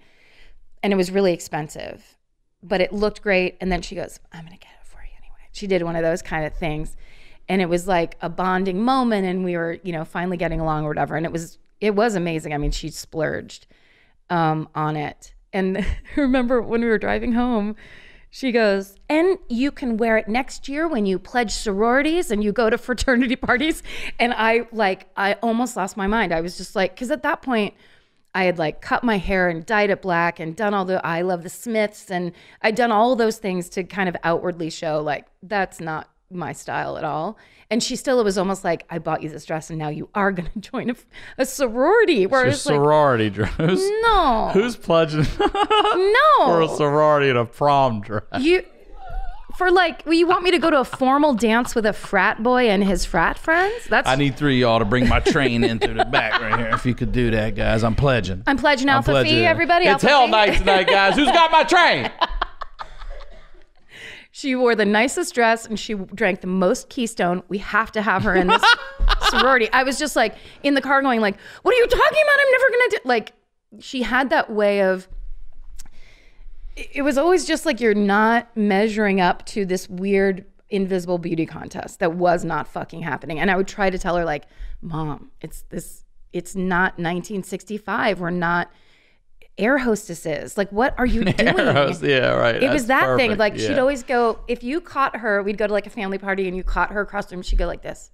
and it was really expensive, but it looked great. And then she goes, "I'm gonna get it for you anyway." She did one of those kind of things, and it was like a bonding moment, and we were, you know, finally getting along or whatever. And it was, it was amazing. I mean, she splurged um, on it. And [laughs] remember when we were driving home, she goes, and you can wear it next year when you pledge sororities and you go to [laughs] fraternity parties. And I like, I almost lost my mind. I was just like, because at that point, I had like cut my hair and dyed it black and done all the I love the Smiths and I'd done all those things to kind of outwardly show like that's not my style at all. And she still it was almost like, I bought you this dress and now you are [laughs] going to join a, a sorority. Where your it's like, sorority dress. No, who's pledging [laughs] no. [laughs] for a sorority and a prom dress? you. For like, well, you want me to go to a formal dance with a frat boy and his frat friends? That's I need three of y'all to bring my train in through the back right here. If you could do that, guys, I'm pledging. I'm pledging I'm Alpha pledging Phi, everybody. It's Alpha hell Phi. night tonight, guys. Who's got my train? She wore the nicest dress and she drank the most Keystone. We have to have her in this [laughs] sorority. I was just like in the car going like, "What are you talking about? I'm never gonna do." Like, she had that way of. it- It was always just like you're not measuring up to this weird invisible beauty contest that was not fucking happening. And I would try to tell her like, "Mom, it's this. It's not 1965. We're not." Air hostesses, like, what are you [laughs] doing? yeah, right. it was that thing. Like she'd always go, if you caught her, we'd go to like a family party and you caught her across the room, she'd go like this.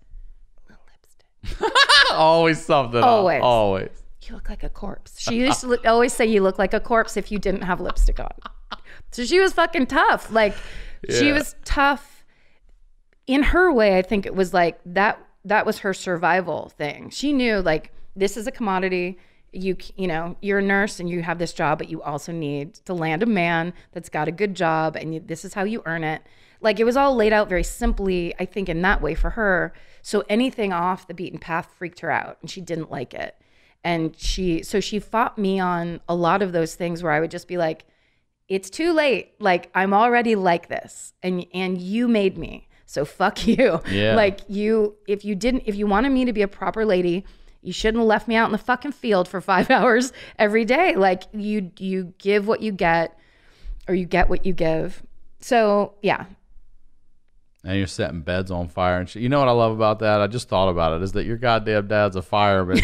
[laughs] Always something. Always. Always. You look like a corpse. She used to [laughs] always say you look like a corpse if you didn't have lipstick on. So she was fucking tough. Like she was tough in her way. I think it was like that. That was her survival thing. She knew like this is a commodity. You you know you're a nurse and you have this job, but you also need to land a man that's got a good job, and you, this is how you earn it. Like it was all laid out very simply. I think in that way for her. So anything off the beaten path freaked her out, and she didn't like it and she so she fought me on a lot of those things where i would just be like it's too late like i'm already like this and and you made me so fuck [laughs] you Yeah. like you if you didn't if you wanted me to be a proper lady you shouldn't have left me out in the fucking field for five [laughs] hours every day like you you give what you get or you get what you give so yeah And you're setting beds on fire and shit. You know what I love about that? I just thought about it. Is that your goddamn dad's a fireman?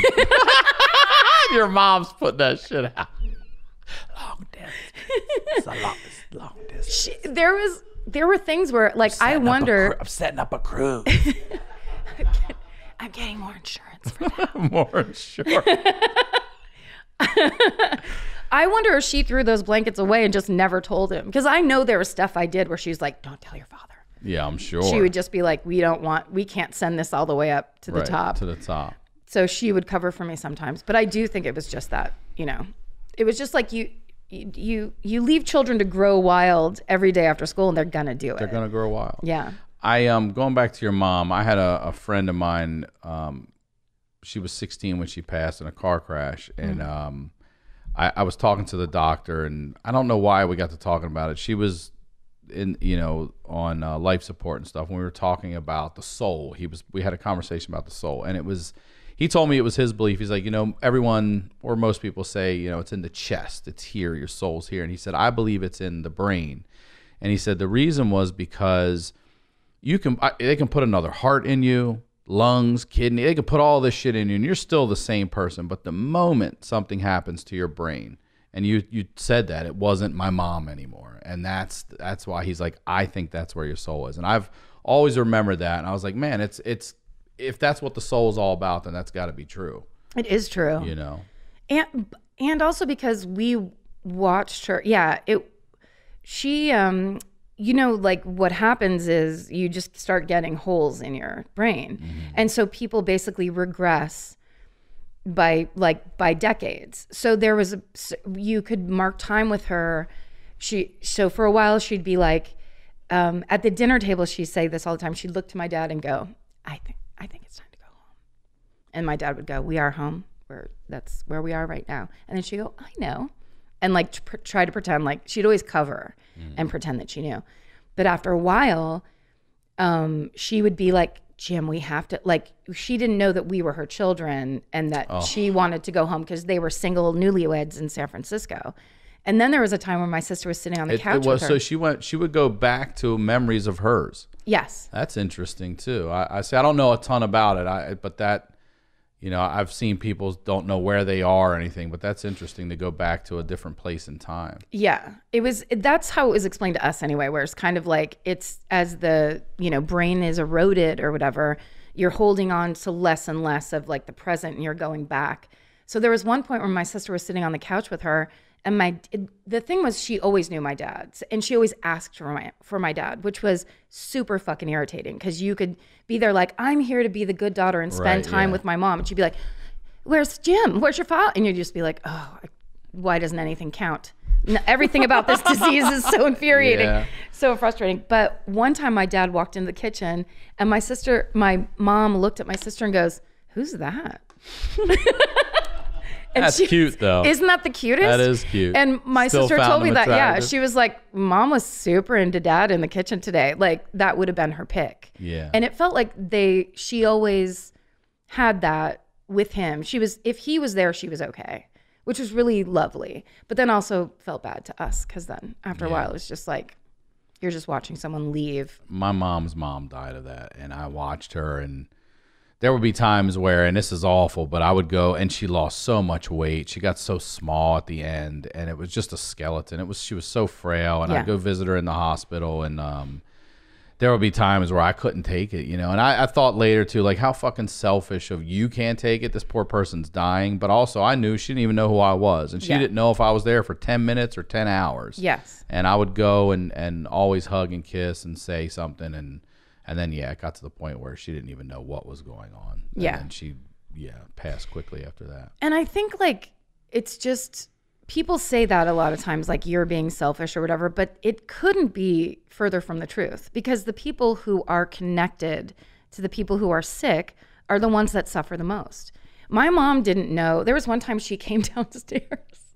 [laughs] your mom's putting that shit out. Long distance. It's a long, it's long distance. she, there was there were things where like i Setting up a wonder cru- I'm setting up a cruise. [laughs] i'm getting more insurance for [laughs] More sure. [laughs] I wonder if she threw those blankets away and just never told him. Because I know there was stuff I did where she was like, don't tell your father. Yeah, I'm sure. She would just be like, we don't want, we can't send this all the way up to the Right, top. To the top. so she would cover for me sometimes. But I do think it was just that, you know, it was just like you, you, you, leave children to grow wild every day after school and they're to do it They're gonna grow wild. yeah. I um going back to your mom. I had a, a friend of mine. Um, she was 16 when she passed in a car crash, and um, I, I was talking to the doctor, and I don't know why we got to talking about it. She was in, you know, on uh, life support and stuff. When we were talking about the soul, he was. We had a conversation about the soul, and it was. He told me it was his belief. He's like, you know, everyone or most people say, you know, it's in the chest, it's here, your soul's here, and he said, I believe it's in the brain, and he said the reason was because you can I- they can put another heart in you lungs kidney they could put all this shit in you and you're still the same person. But the moment something happens to your brain and you you said that it wasn't my mom anymore. And that's that's why he's like i think that's where your soul is. And i've always remembered that. And i was like man it's it's if that's what the soul is all about then that's got to be true. It is true. you know? And and also because we watched her yeah it she um you know like what happens is you just start getting holes in your brain. And so people basically regress by like by decades. So there was a you could mark time with her. She so for a while she'd be like um, at the dinner table she'd say this all the time. She'd look to my dad and go i think i think it's time to go home. And my dad would go, "We are home. We're that's where we are right now." And then she'd go, "I know," and like pr- try to pretend like she'd always cover and pretend that she knew. But after a while, um, she would be like, "Jim, we have to." Like she didn't know that we were her children and that she wanted to go home because they were single newlyweds in San Francisco. And then there was a time where my sister was sitting on the it, couch it was so she went she would go back to memories of hers yes, That's interesting too. I, I say I don't know a ton about it, I, but that, you know, I've seen people don't know where they are or anything, but that's interesting to go back to a different place in time. Yeah, it was. That's how it was explained to us anyway. Where it's kind of like it's as the you know brain is eroded or whatever, you're holding on to less and less of like the present, and you're going back. So there was one point where my sister was sitting on the couch with her, and my the thing was she always knew my dad, and she always asked for my for my dad, which was super fucking irritating because you could be there like I'm here to be the good daughter and spend Right, time yeah. with my mom, and she'd be like, "Where's Jim? Where's your father?" And you'd just be like, "Oh, why doesn't anything count?" Everything about this [laughs] disease is so infuriating, Yeah. so frustrating. But one time, my dad walked into the kitchen, and my sister, my mom, looked at my sister and goes, "Who's that?" [laughs] And That's she- cute, though. Isn't that the cutest? That is cute. And my Still sister told me that. Yeah, she was like, "Mom was super into dad in the kitchen today. Like that would have been her pick." Yeah. And it felt like they. She always had that with him. She was if he was there, she was okay, which was really lovely. But then also felt bad to us because then after a while it was just like you're just watching someone leave. My mom's mom died of that, and I watched her, and there would be times where, and this is awful, but I would go, and she lost so much weight. She got so small at the end, and it was just a skeleton. It was she was so frail, and Yeah. I'd go visit her in the hospital, and um, there would be times where I couldn't take it, you know. And I, I thought later too, like how fucking selfish of you can't take it. This poor person's dying, but also I knew she didn't even know who I was, and she Yeah. didn't know if I was there for ten minutes or ten hours. Yes. And I would go and and always hug and kiss and say something, and and then yeah, it got to the point where she didn't even know what was going on. And Yeah. then she yeah passed quickly after that. And I think like it's just people say that a lot of times, like you're being selfish or whatever, but it couldn't be further from the truth because the people who are connected to the people who are sick are the ones that suffer the most. My mom didn't know. There was one time she [laughs] came downstairs.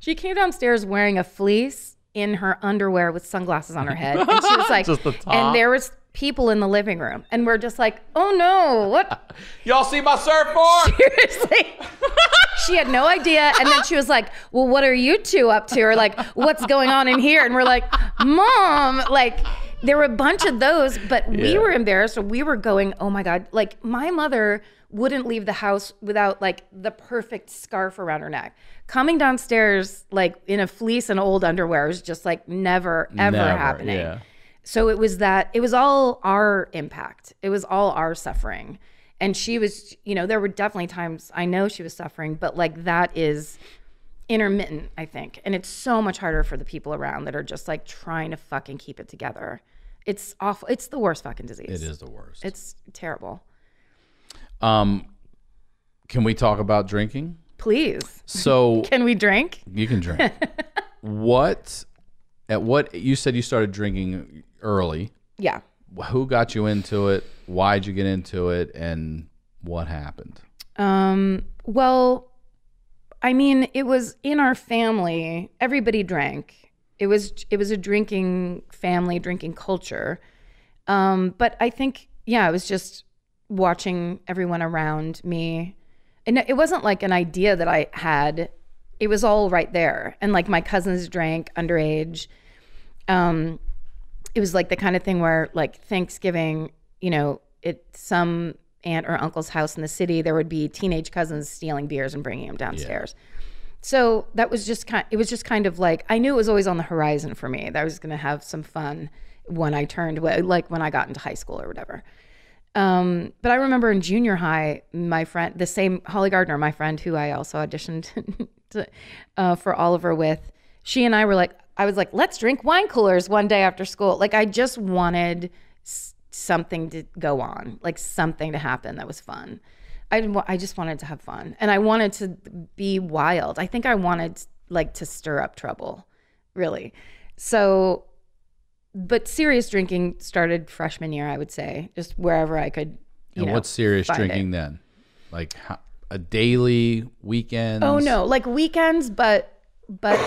She came downstairs wearing a fleece in her underwear with sunglasses on her head. And she was [laughs] like, Just the top? and there was people in the living room. And we're just like, oh no, what [laughs] Y'all see my surfboard? [laughs] seriously. [laughs] she had no idea. And then she was like, Well, what are you two up to? Or like, what's going on in here? And we're like, Mom, like, there were a bunch of those, but we Yeah. were embarrassed. So we were going, Oh my God. Like, my mother wouldn't leave the house without like the perfect scarf around her neck. Coming downstairs, like in a fleece and old underwear, was just like never, ever Never, happening. yeah. So it was that it was all our impact. It was all our suffering. And she was, you know, there were definitely times I know she was suffering, but like that is intermittent, I think. And it's so much harder for the people around that are just like trying to fucking keep it together. It's awful. It's the worst fucking disease. It is the worst. It's terrible. Um, can we talk about drinking? Please. So [laughs] Can we drink? you can drink. [laughs] what? At what? You said you started drinking early. Yeah. Who got you into it? Why'd you get into it? And what happened? Um, well, I mean, it was in our family. Everybody drank. It was it was a drinking family, drinking culture. Um, but I think, yeah, it was just watching everyone around me, and it wasn't like an idea that I had. It was all right there, and like my cousins drank underage. Um, it was like the kind of thing where like Thanksgiving, you know, at some aunt or uncle's house in the city, there would be teenage cousins stealing beers and bringing them downstairs. So that was just kind. It was just kind of like I knew it was always on the horizon for me. That I was going to have some fun when I turned, like when I got into high school or whatever. Um, but I remember in junior high, my friend, the same Holly Gardner, my friend who I also auditioned [laughs] to, uh, for Oliver with, she and I were like, I was like, let's drink wine coolers one day after school. Like I just wanted s- something to go on, like something to happen that was fun. I I just wanted to have fun, and I wanted to be wild. I think I wanted like to stir up trouble, really. So, but serious drinking started freshman year, I would say, just wherever I could. You And know, what's serious find it. drinking then? Like ho- a daily weekend? Oh no, like weekends, but but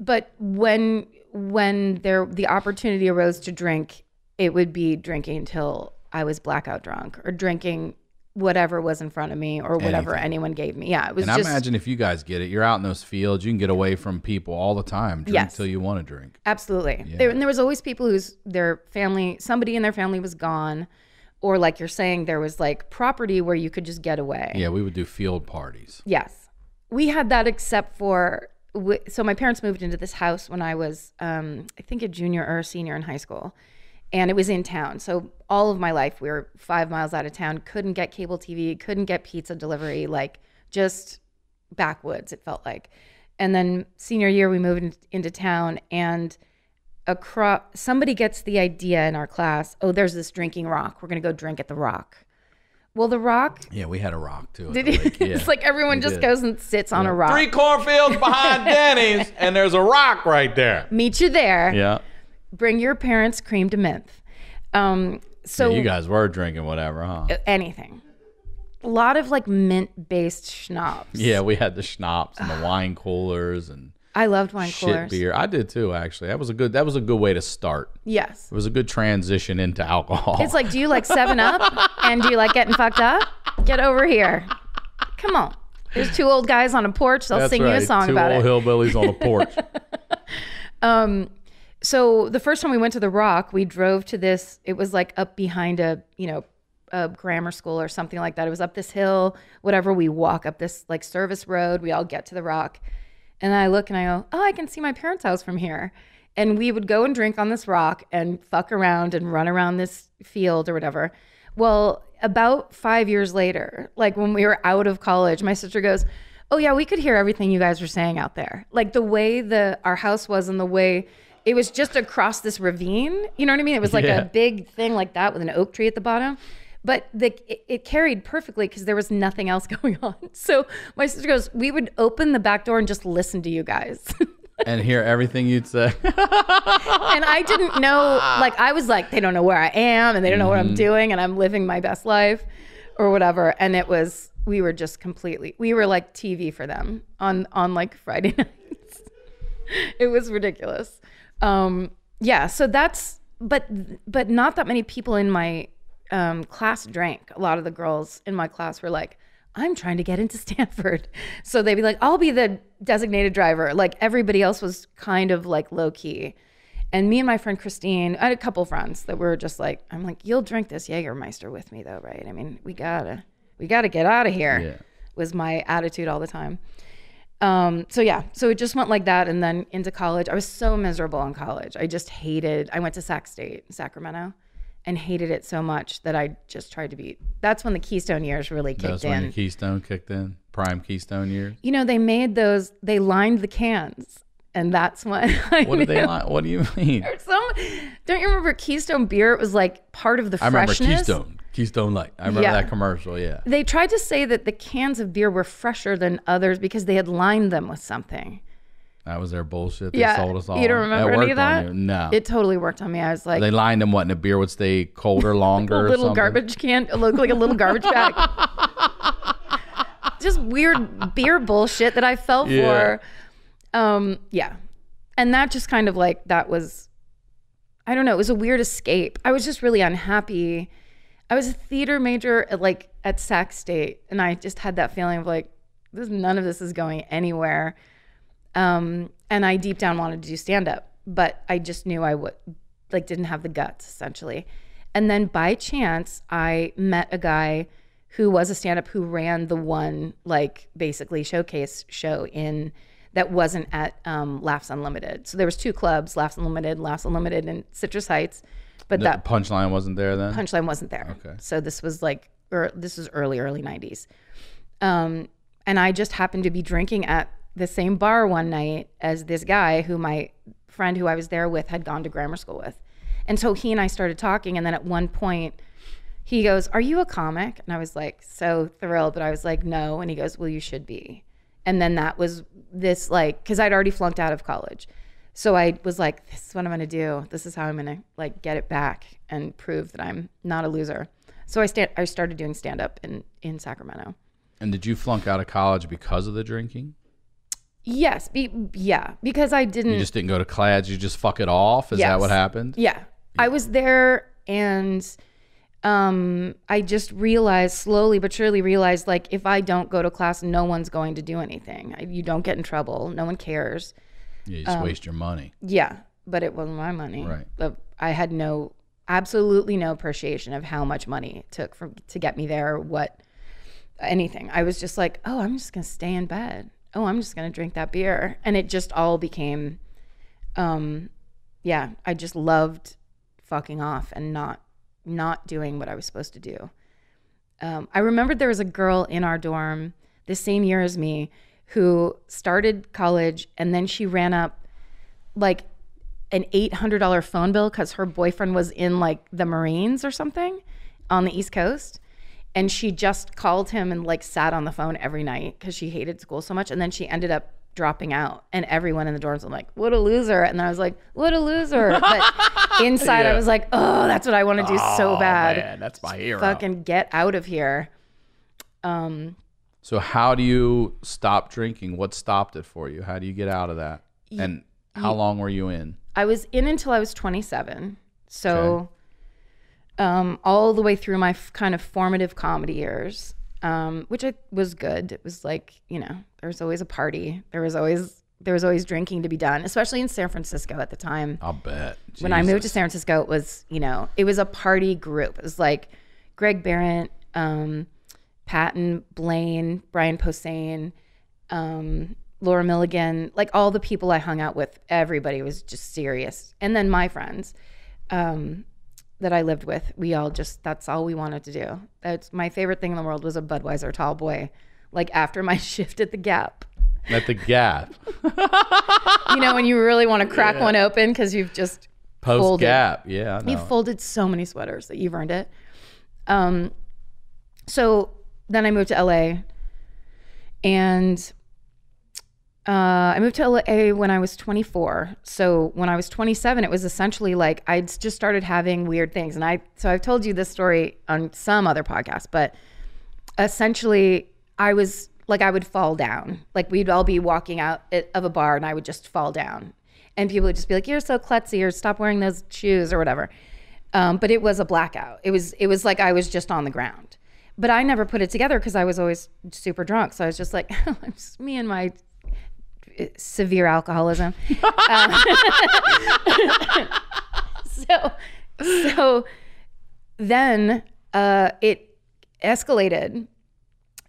but when when there the opportunity arose to drink, it would be drinking until I was blackout drunk or drinking whatever was in front of me or whatever Anything. anyone gave me. Yeah, it was And I imagine if you guys get it, you're out in those fields, you can get away from people all the time. Drink Yes. till you want to drink. Absolutely. There, and there was always people whose their family, somebody in their family was gone, or like you're saying, there was like property where you could just get away. Yeah, we would do field parties. Yes. We had that except for, so my parents moved into this house when I was, um, I think, a junior or a senior in high school. And it was in town. So all of my life, we were five miles out of town, couldn't get cable TV, couldn't get pizza delivery, like just backwoods, it felt like. And then senior year, we moved in, into town and across, somebody gets the idea in our class oh, there's this drinking rock. We're to go drink at the rock. Well, the rock, Yeah, we had a rock too. did the he. [laughs] Yeah. it's like everyone we just did. goes and sits on a rock. Three cornfields behind [laughs] Denny's, and there's a rock right there. Meet you there. Yeah. Bring your parents crème de menthe. Um, so Yeah, you guys were drinking whatever, huh? anything. A lot of like mint based schnapps. Yeah, we had the schnapps and the wine coolers and I loved wine shit coolers. beer. I did too, actually. That was a good. That was a good way to start. Yes. It was a good transition into alcohol. It's like, do you like Seven Up? [laughs] and do you like getting fucked up? Get over here. Come on. There's two old guys on a porch. They'll That's sing right. you a song Two about old it. hillbillies on a porch. [laughs] Um, so the first time we went to the rock we drove to this it was like up behind a you know a grammar school or something like that it was up this hill whatever we walk up this like service road we all get to the rock and i look and i go oh i can see my parents house from here. And we would go and drink on this rock and fuck around and run around this field or whatever. Well about five years later like when we were out of college my sister goes oh yeah we could hear everything you guys were saying out there. Like the way the our house was and the way it was just across this ravine you know what i mean? It was like Yeah. a big thing like that with an oak tree at the bottom but the it, it carried perfectly because there was nothing else [laughs] going on so my sister goes we would open the back door and just listen to you guys [laughs] and hear everything you'd say. [laughs] and I didn't know, like, I was like, they don't know where I am and they don't know what Mm-hmm. I'm doing and I'm living my best life or whatever. And it was, we were just completely, we were like TV for them on, on like Friday nights. it was ridiculous. Um, yeah. So that's, but, but not that many people in my um, class drank. A lot of the girls in my class were like, I'm trying to get into [laughs] Stanford. So they'd be like, I'll be the designated driver. Like everybody else was kind of like low key. And me and my friend Christine, I had a couple friends that were just like, I'm like, you'll drink this Jägermeister with me though, right? I mean, we gotta, we gotta get out of here. Yeah. Was my attitude all the time. Um, so yeah, so it just went like that, and then into college. I was so miserable in college. I just hated. I went to Sac State, Sacramento, and hated it so much that I just tried to be. That's when the Keystone years really kicked in. That's when your Keystone kicked in. Prime Keystone years. you know, they made those. They lined the cans, and that's when. [laughs] I What did they like? What do you [laughs] mean? Some, don't you remember Keystone beer? It was like part of the I remember. Keystone. Keystone Light. I remember Yeah. that commercial. Yeah. They tried to say that the cans of beer were fresher than others because they had lined them with something. That was their bullshit. They Yeah, sold us all. you don't remember any of that? No. It totally worked on me. I was like, they lined them what, and the beer would stay colder [laughs] longer. a little garbage can, look like a little garbage bag. [laughs] just weird beer bullshit that I fell Yeah. for. Um, yeah. And that just kind of like that was I don't know, it was a weird escape. I was just really unhappy. I was a theater major at like at Sac State and I just had that feeling of like this none of this is going anywhere. Um, and I deep down wanted to do stand up, but I just knew I would like didn't have the guts essentially. And then by chance, I met a guy who was a stand up who ran the one like basically showcase show in that wasn't at um, Laughs Unlimited. So there was two clubs, Laughs Unlimited, Laughs Unlimited and Citrus Heights, but The that punchline wasn't there then. punchline wasn't there. Okay. So this was like, or this was early, early 90s. Um, and I just happened to be drinking at the same bar one night as this guy who my friend who I was there with had gone to grammar school with. And so he and I started talking. And then at one point, he goes, Are you a comic? And I was like, so thrilled. But I was like, No. And he goes, Well, you should be. And then that was this, like, because I'd already flunked out of college. So I was like, This is what I'm going to do. This is how I'm going to, like, get it back and prove that I'm not a loser. So I, sta- I started doing stand up in, in Sacramento. And did you flunk out of college because of the drinking? Yes. Be, yeah. Because I didn't. You just didn't go to class. You just fuck it off. Is that what happened? Yeah. I was there and um I just realized slowly but surely realized like if I don't go to class no one's going to do anything. I, you don't get in trouble. No one cares. You Um, just waste your money. Yeah, but it wasn't my money. Right. I had no absolutely no appreciation of how much money it took for to get me there what anything. I was just like, "Oh, I'm just going to stay in bed. Oh, I'm just going to drink that beer." And it just all became um yeah, I just loved fucking off and not not doing what I was supposed to do. Um, I remembered there was a girl in our dorm the same year as me who started college and then she ran up like an $800 phone bill because her boyfriend was in like the Marines or something on the East Coast. And she just called him and like sat on the phone every night because she hated school so much. And then she ended up dropping out. And everyone in the dorms was like, what a loser. And I was like, what a loser. [laughs] But inside, I was like, oh, that's what I want to do so bad. Man, that's my hero. Fucking get out of here. Um, So how do you stop drinking? What stopped it for you? How do you get out of that? And how long were you in? I was in until I was 27. So, um, all the way through my f- kind of formative comedy years, um, which I was good. It was like, you know, there was always a party. There was always there was always drinking to be done, especially in San Francisco at the time. I'll bet. When I moved to San Francisco, it was, you know, it was a party group. It was like Greg Behrendt, um, Patton, Blaine, Brian Posehn, um, Laura Milligan, like all the people I hung out with, everybody was just serious. And then my friends um, that I lived with, we all just, that's all we wanted to do. That's my favorite thing in the world was a Budweiser tall boy. Like after my [laughs] shift at the Gap, at the Gap, you know, when you really want to crack one open because you've just post Folded. Gap. Yeah, I You've folded so many sweaters that you've earned it. Um, so then I moved to LA, and uh, I moved to LA when I was 24. So when I was 27, it was essentially like I'd just started having weird things, and I so I've told you this story on some other podcast, but essentially I was like I would fall down. Like we'd all be walking out of a bar, and I would just fall down, and people would just be like, "You're so klutzy," or "Stop wearing those shoes," or whatever. Um, but it was a blackout. It was it was like I was just on the ground. But I never put it together because I was always super drunk. So I was just like, [laughs] just me and my severe alcoholism. [laughs] Um, [laughs] so so then uh, it escalated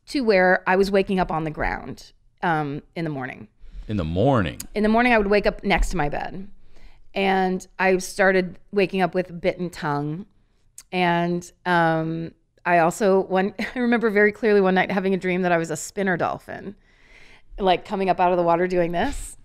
to where I was waking up on the ground um, in the morning. in the morning. In the morning, I would wake up next to my bed, and I started waking up with bitten tongue, and um, I also one [laughs] I remember very clearly one night having a dream that I was a spinner dolphin, like coming up out of the water doing this.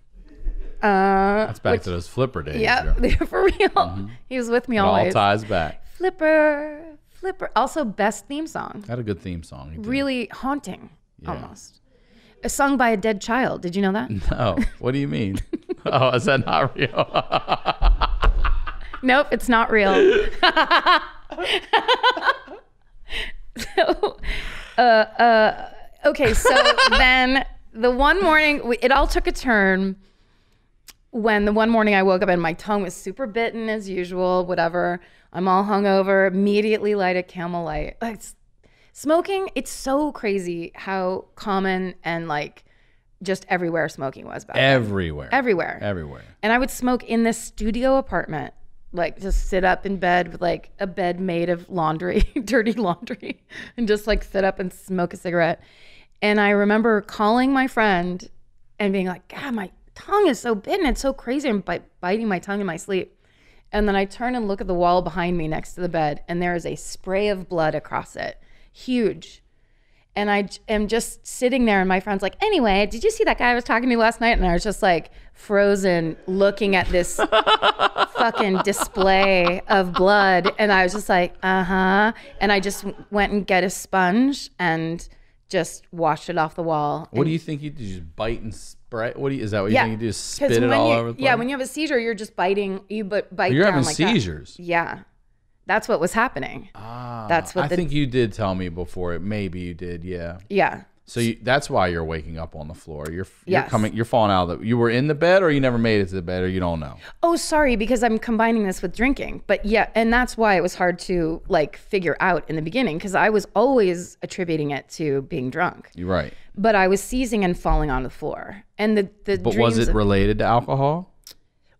Uh, That's back to those flipper days. yeah, [laughs] for real. He was with me It all always. ties back. Flipper, flipper. Also, best theme song. Had a good theme song. Really haunting, almost. A song by a dead child. Did you know that? [laughs] No. What do you mean? [laughs] oh, is that not real? nope, it's not real. so, uh, uh, okay, so then the one morning, we- it all took a turn when the one morning I woke up and my tongue was super bitten as usual, whatever. I'm all hungover, immediately light a camel light. Like, smoking, it's so crazy how common and like just everywhere smoking was back then. Everywhere. Everywhere. Everywhere. And I would smoke in this studio apartment, like just sit up in bed with like a bed made of laundry, [laughs] dirty laundry, and just like sit up and smoke a cigarette. And I remember calling my friend and being like, God, my tongue is so bitten. It's so crazy. I'm bi- biting my tongue in my sleep. And then I turn and look at the wall behind me next to the bed, and there is a spray of blood across it. Huge. And I am just sitting there, and my friend's like, Anyway, did you see that guy I was talking to last night? And I was just like frozen looking at this [laughs] fucking display of blood. And I was just like, Uh huh. And I just went and get a sponge and just washed it off the wall. What do you think you do? Just bite and spray? What do you, is that what you Yeah, think you do? Spit it all you- over the place? Yeah, when you have a seizure, you're just biting. You but bite You're down having like that. seizures. Yeah, that's what was happening. Ah, That's what I the- think you did tell me before. It maybe you did. Yeah. Yeah. So you, that's why you're waking up on the floor. You're you're Yes. coming. You're falling out of the. You were in the bed, or you never made it to the bed, or you don't know. Oh, sorry, because I'm combining this with drinking. But yeah, and that's why it was hard to like figure out in the beginning because I was always attributing it to being drunk. You're right. But I was seizing and falling on the floor, and the the But was it related to alcohol?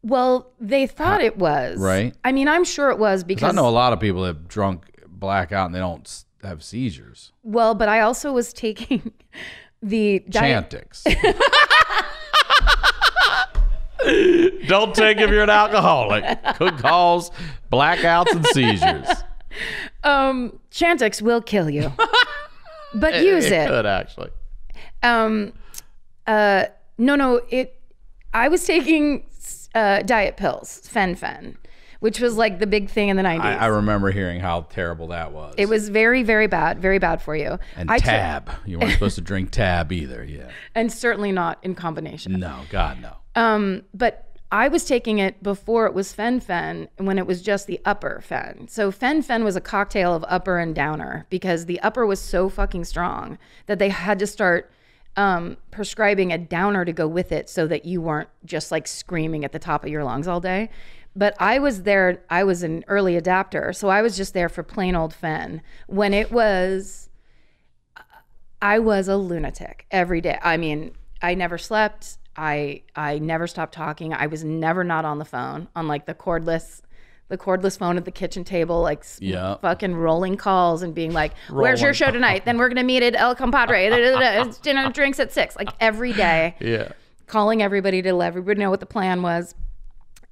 well, they thought it was Right. I mean, I'm sure it was because I know a lot of people that drunk black out and they don't have seizures. well, but I also was taking [laughs] the diet. Chantix. [laughs] Don't take if you're an alcoholic. Could cause blackouts and seizures. [laughs] Um, Chantix will kill you, but use it. Could actually. Um, uh, no, no, it. I was taking uh, diet pills, fen-phen, which was like the big thing in the '90s. I, I remember hearing how terrible that was. it was very, very bad, very bad for you. and I tab. you weren't [laughs] supposed to drink tab either. Yeah. and certainly not in combination. No, God no. Um, but I was taking it before it was fen-phen, when it was just the upper fen. So fen-phen was a cocktail of upper and downer because the upper was so fucking strong that they had to start um, prescribing a downer to go with it so that you weren't just like screaming at the top of your lungs all day. But I was there, I was an early adapter. So I was just there for plain old fen when it was I was a lunatic every day. I mean, I never slept. I I never stopped talking. I was never not on the phone on like the cordless the cordless phone at the kitchen table, like Yeah. fucking rolling calls and being like, [laughs] "Where's your show tonight? then we're gonna meet at El Compadre. [laughs] Dinner drinks at six. Like every day, Yeah. calling everybody to let everybody know what the plan was.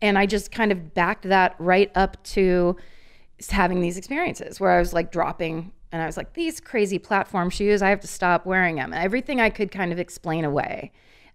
And I just kind of backed that right up to having these experiences where I was like dropping and I was like, these crazy platform shoes, I have to stop wearing them. And everything I could kind of explain away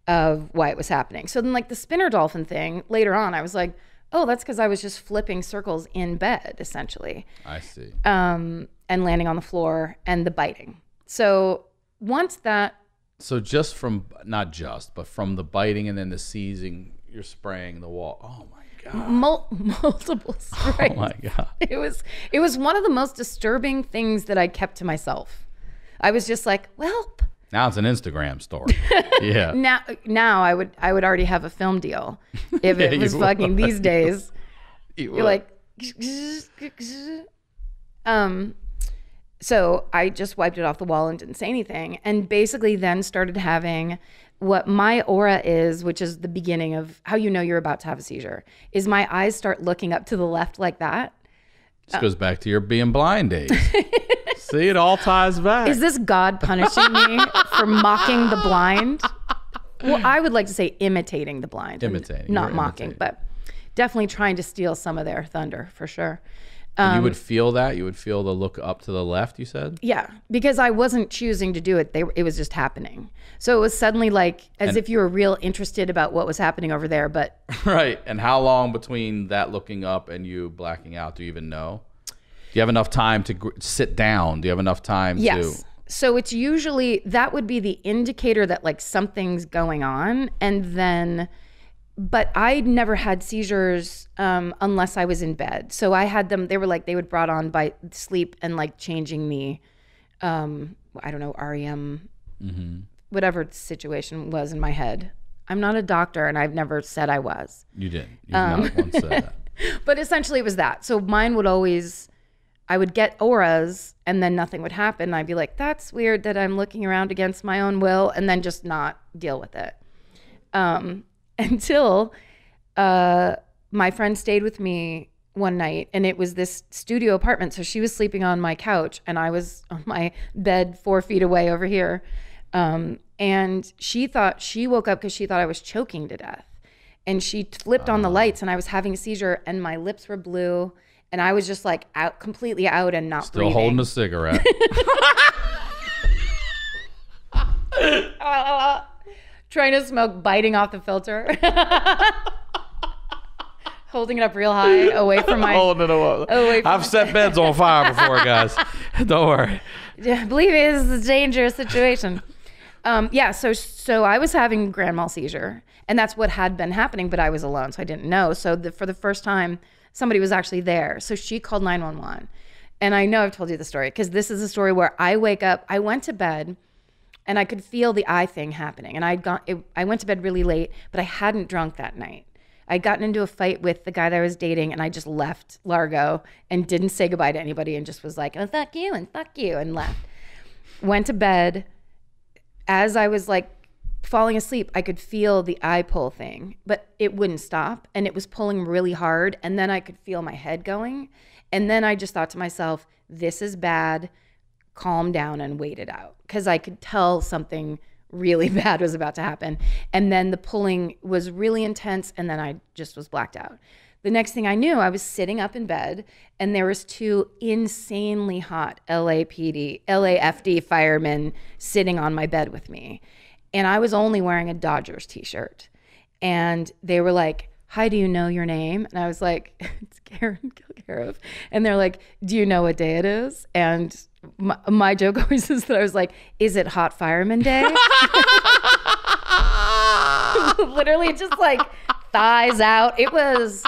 of why it was happening. So then, like the spinner dolphin thing later on, I was like, oh, that's because I was just flipping circles in bed essentially I see. um, and landing on the floor and the biting. So once that So just from not just, but from the biting and then the seizing, you're spraying the wall. Oh my god. mul- [laughs] multiple [laughs] sprays. Oh my god. it was it was one of the most disturbing things that I kept to myself. I was just like, well, Now it's an Instagram story. [laughs] yeah. now now I would I would already have a film deal if Yeah, it was fucking would. these days. You You're like um so I just wiped it off the wall and didn't say anything and basically then started having what my aura is, which is the beginning of how you know you're about to have a seizure, is my eyes start looking up to the left like that. This goes back to your being blind days. [laughs] See, it all ties back. Is this God punishing me for mocking the blind? Well, I would like to say imitating the blind. Imitating, Not you're mocking, imitating. but definitely trying to steal some of their thunder for sure. And um, you would feel that. You would feel the look up to the left. You said. Yeah, because I wasn't choosing to do it. They, it was just happening. So it was suddenly like as if you were real interested about what was happening over there, but [laughs] Right. And how long between that looking up and you blacking out? Do you even know? Do you have enough time to gr- sit down? Do you have enough time Yes. to? So it's usually that would be the indicator that like something's going on. And then, but I never had seizures um, unless I was in bed. So I had them, they were like, they would brought on by sleep and like changing me, um, I don't know, REM whatever the situation was in my head. I'm not a doctor, and I've never said I was. You didn't. You Um, not once said that. [laughs] But essentially, it was that. So mine would always, I would get auras, and then nothing would happen. I'd be like, "That's weird that I'm looking around against my own will," and then just not deal with it. Um, until uh, my friend stayed with me one night, and it was this studio apartment. So she was sleeping on my couch, and I was on my bed four feet away over here. Um, and she thought she woke up because she thought I was choking to death and she flipped on the Ah. lights and I was having a seizure and my lips were blue and I was just like out completely out and not Still breathing. holding a cigarette. [laughs] [laughs] trying to smoke, biting off the filter. [laughs] holding it up real high away from my holding it away. Away from I've set beds on fire before, [laughs] guys. Don't worry. believe me, this is a dangerous situation. Um, yeah, so so I was having grand mal seizure, and that's what had been happening, but I was alone, so I didn't know. So the, for the first time, somebody was actually there. So she called nine one one, and I know I've told you the story because this is a story where I wake up, I went to bed, and I could feel the eye thing happening, and I'd gone, it, I went to bed really late, but I hadn't drunk that night. I'd gotten into a fight with the guy that I was dating, and I just left Largo and didn't say goodbye to anybody, and just was like, "Oh, fuck you," and "fuck you," and left. Went to bed as I was like falling asleep, I could feel the eye pull thing, but it wouldn't stop. And it was pulling really hard. And then I could feel my head going. And then I just thought to myself, this is bad. Calm down and wait it out. Because I could tell something really [laughs] bad was about to happen. And then the pulling was really intense. And then I just was blacked out. The next thing I knew, I was sitting up in bed and there was two insanely hot LAPD, LAFD firemen sitting on my bed with me. And I was only wearing a Dodgers t-shirt. And they were like, "Hi, do you know your name?" And I was like, [laughs] "It's Karen Kilgariff." And they're like, "Do you know what day it is?" And my, my joke [laughs] always is that I was like, "Is it Hot Fireman Day?" [laughs] Literally, just like thighs out. It was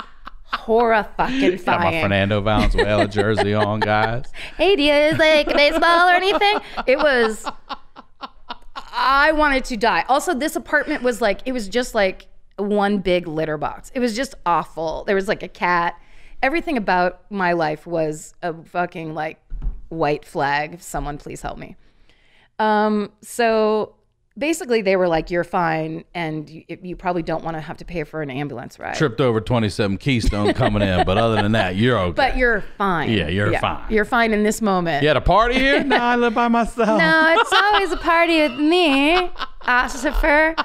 horrifying. Got my Fernando Valenzuela jersey on, guys. [laughs] hey, do you like baseball or anything? It was. I wanted to die. Also, this apartment was like it was just like one big litter box. It was just awful. There was like a cat. Everything about my life was a fucking like white flag. Someone please help me. Um. So basically, they were like, "You're fine, and you, you probably don't want to have to pay for an ambulance ride." Tripped over 27 Keystone coming in, but other than that, you're okay. But you're fine. Yeah, you're fine. You're fine in this moment. you had a party here? [laughs] no, I live by myself. No, it's always a party with me, Ossifer.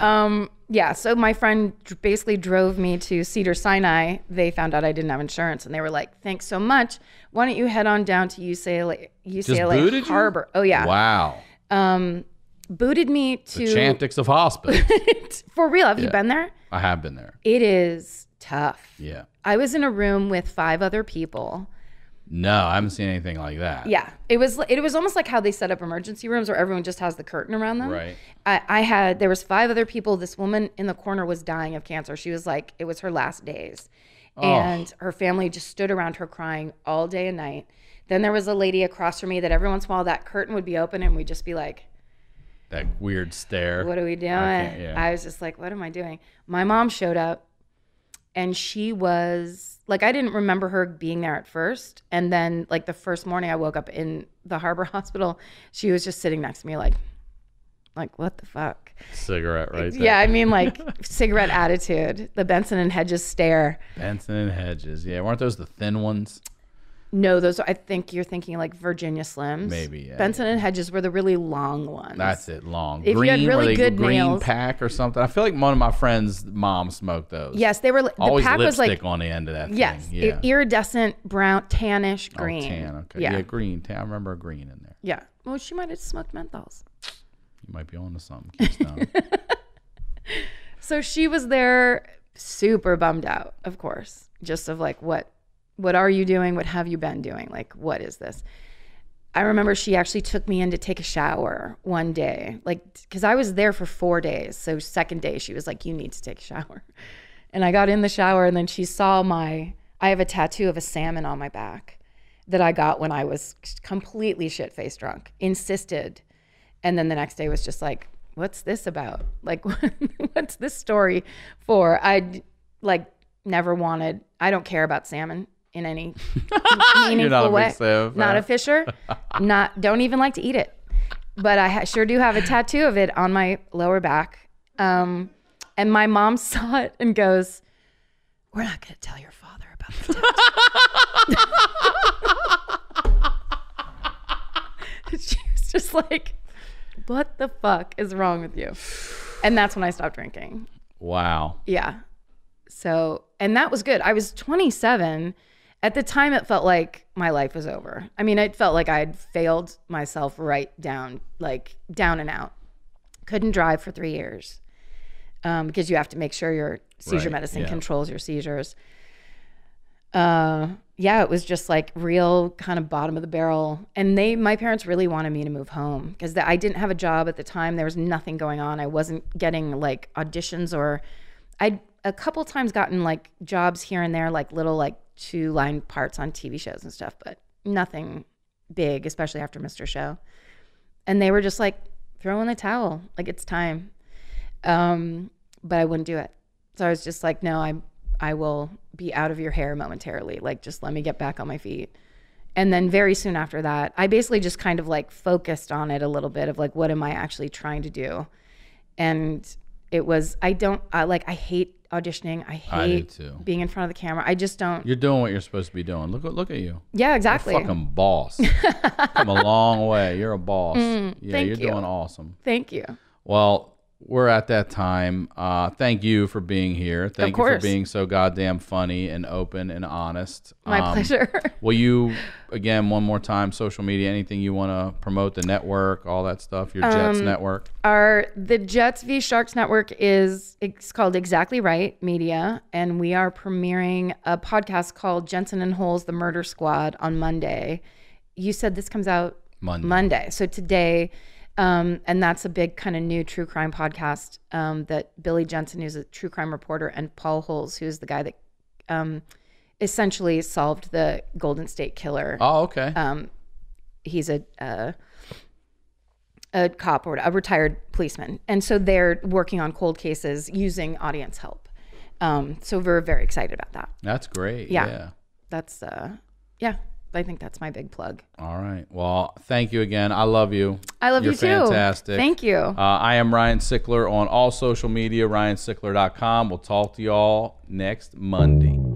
Um, yeah, so my friend basically drove me to Cedar Sinai. They found out I didn't have insurance, and they were like, "Thanks so much. Why don't you head on down to UCLA, UCLA booted you? Harbor? Oh yeah, Wow. um, booted me to The Chantix of hospitals. [laughs] for real. Have you been there? I have been there. It is tough. Yeah. I was in a room with five other people. No, I haven't seen anything like that. Yeah, it was it was almost like how they set up emergency rooms where everyone just has the curtain around them. Right. I, I had there was five other people. This woman in the corner was dying of cancer. She was like it was her last days, Oh. and her family just stood around her crying all day and night. Then there was a lady across from me that every once in a while that curtain would be open and we'd just be like, That weird stare. "What are we doing?" can't- yeah. I was just like, "What am I doing?" My mom showed up, and she was like, I didn't remember her being there at first, and then like the first morning I woke up in the Harbor [laughs] Hospital, she was just sitting next to me, like, like what the fuck? Cigarette right there. Yeah, I mean like [laughs] cigarette attitude, the Benson and Hedges stare. Benson and Hedges. Yeah, weren't those the thin ones? No, those I think you're thinking like Virginia Slims. Maybe, yeah, Benson and Hedges were the really long ones. That's it. Long. If you green. had were really they good green nails- pack or something? I feel like one of my friends' mom smoked those. Yes, they were. The Always pack was lipstick like on the end of that yes, thing. Yeah. iridescent brown, tannish green Oh, green. tan. Okay. Yeah. Yeah. green. Tan. I remember a green in there. Yeah. Well, she might have smoked menthols. You might be on to something, Keystone. [laughs] So she was there, super bummed out, of course, just of like, what, what are you doing? What have you been doing? Like, what is this? I remember she actually took me in to take a shower one day, like, because I was there for four days. So second day, she was like, you need to take a shower, and I got in the shower, and then she saw my, I have a tattoo of a salmon on my back that I got when I was completely shit faced drunk. Insisted And then the next day was just like, what's this about? Like, [laughs] what's this story for? I like never wanted. I don't care about salmon in any [laughs] meaningful not a way. Not a fisher. [laughs] not don't even like to eat it. But I ha- sure do have a tattoo of it on my lower back. Um, and my mom saw it and goes, "We're not going to tell your father about the tattoo." she was just like, "What the fuck is wrong with you?" And that's when I stopped drinking. Wow. Yeah. So, and that was good. I was 27. At the time, it felt like my life was over. I mean, it felt like I'd failed myself right down, like down and out. Couldn't drive for three years um, because you have to make sure your seizure Right, medicine yeah. controls your seizures. Uh, yeah, it was just like real kind of bottom of the barrel. And they, my parents really wanted me to move home because I didn't have a job at the time. There was nothing going on. I wasn't getting like auditions or I'd a couple times gotten like jobs here and there, like little like two line parts on TV shows and stuff, but nothing big, especially after Mr. Show. And they were just like, throw in the towel, like it's time. Um, but I wouldn't do it. So I was just like, no, I I will be out of your hair momentarily. Like just let me get back on my feet. And then very soon after that, I basically just kind of like focused on it a little bit of like what am I actually trying to do? And it was I don't I like I hate auditioning. I I hate too. being in front of the camera. I just don't. You're doing what you're supposed to be doing. Look, at look at you. Yeah, exactly. Fucking boss. [laughs] Come a long way. You're a boss. yeah, Mm, thank you're you. doing awesome. Thank you. Well, we're at that time. Uh, thank you for being here. Thank you for being so goddamn funny and open and honest. My Um, pleasure. [laughs] Will you, again, one more time, social media, anything you want to promote, the network, all that stuff, your Jets Um, network? Our the Jets v Sharks network is it's called Exactly Right Media, and we are premiering a podcast called Jensen and Holes: The Murder Squad on Monday. You said this comes out Monday. Monday, so today, um, and that's a big kind of new true crime podcast um, that Billy Jensen, who's a true crime reporter, and Paul Holes, who's the guy that um, essentially solved the Golden State Killer Oh, okay. um, he's a, a a cop or a retired policeman, and so they're working on cold cases using audience help. Um, so we're very excited about that. That's great. yeah. yeah. That's uh, yeah. I think that's my big plug. All right. Well, thank you again. I love you. I love You're you too. fantastic. Thank you. Uh, I am Ryan Sickler on all social media, ryansickler.com. We'll talk to y'all next Monday.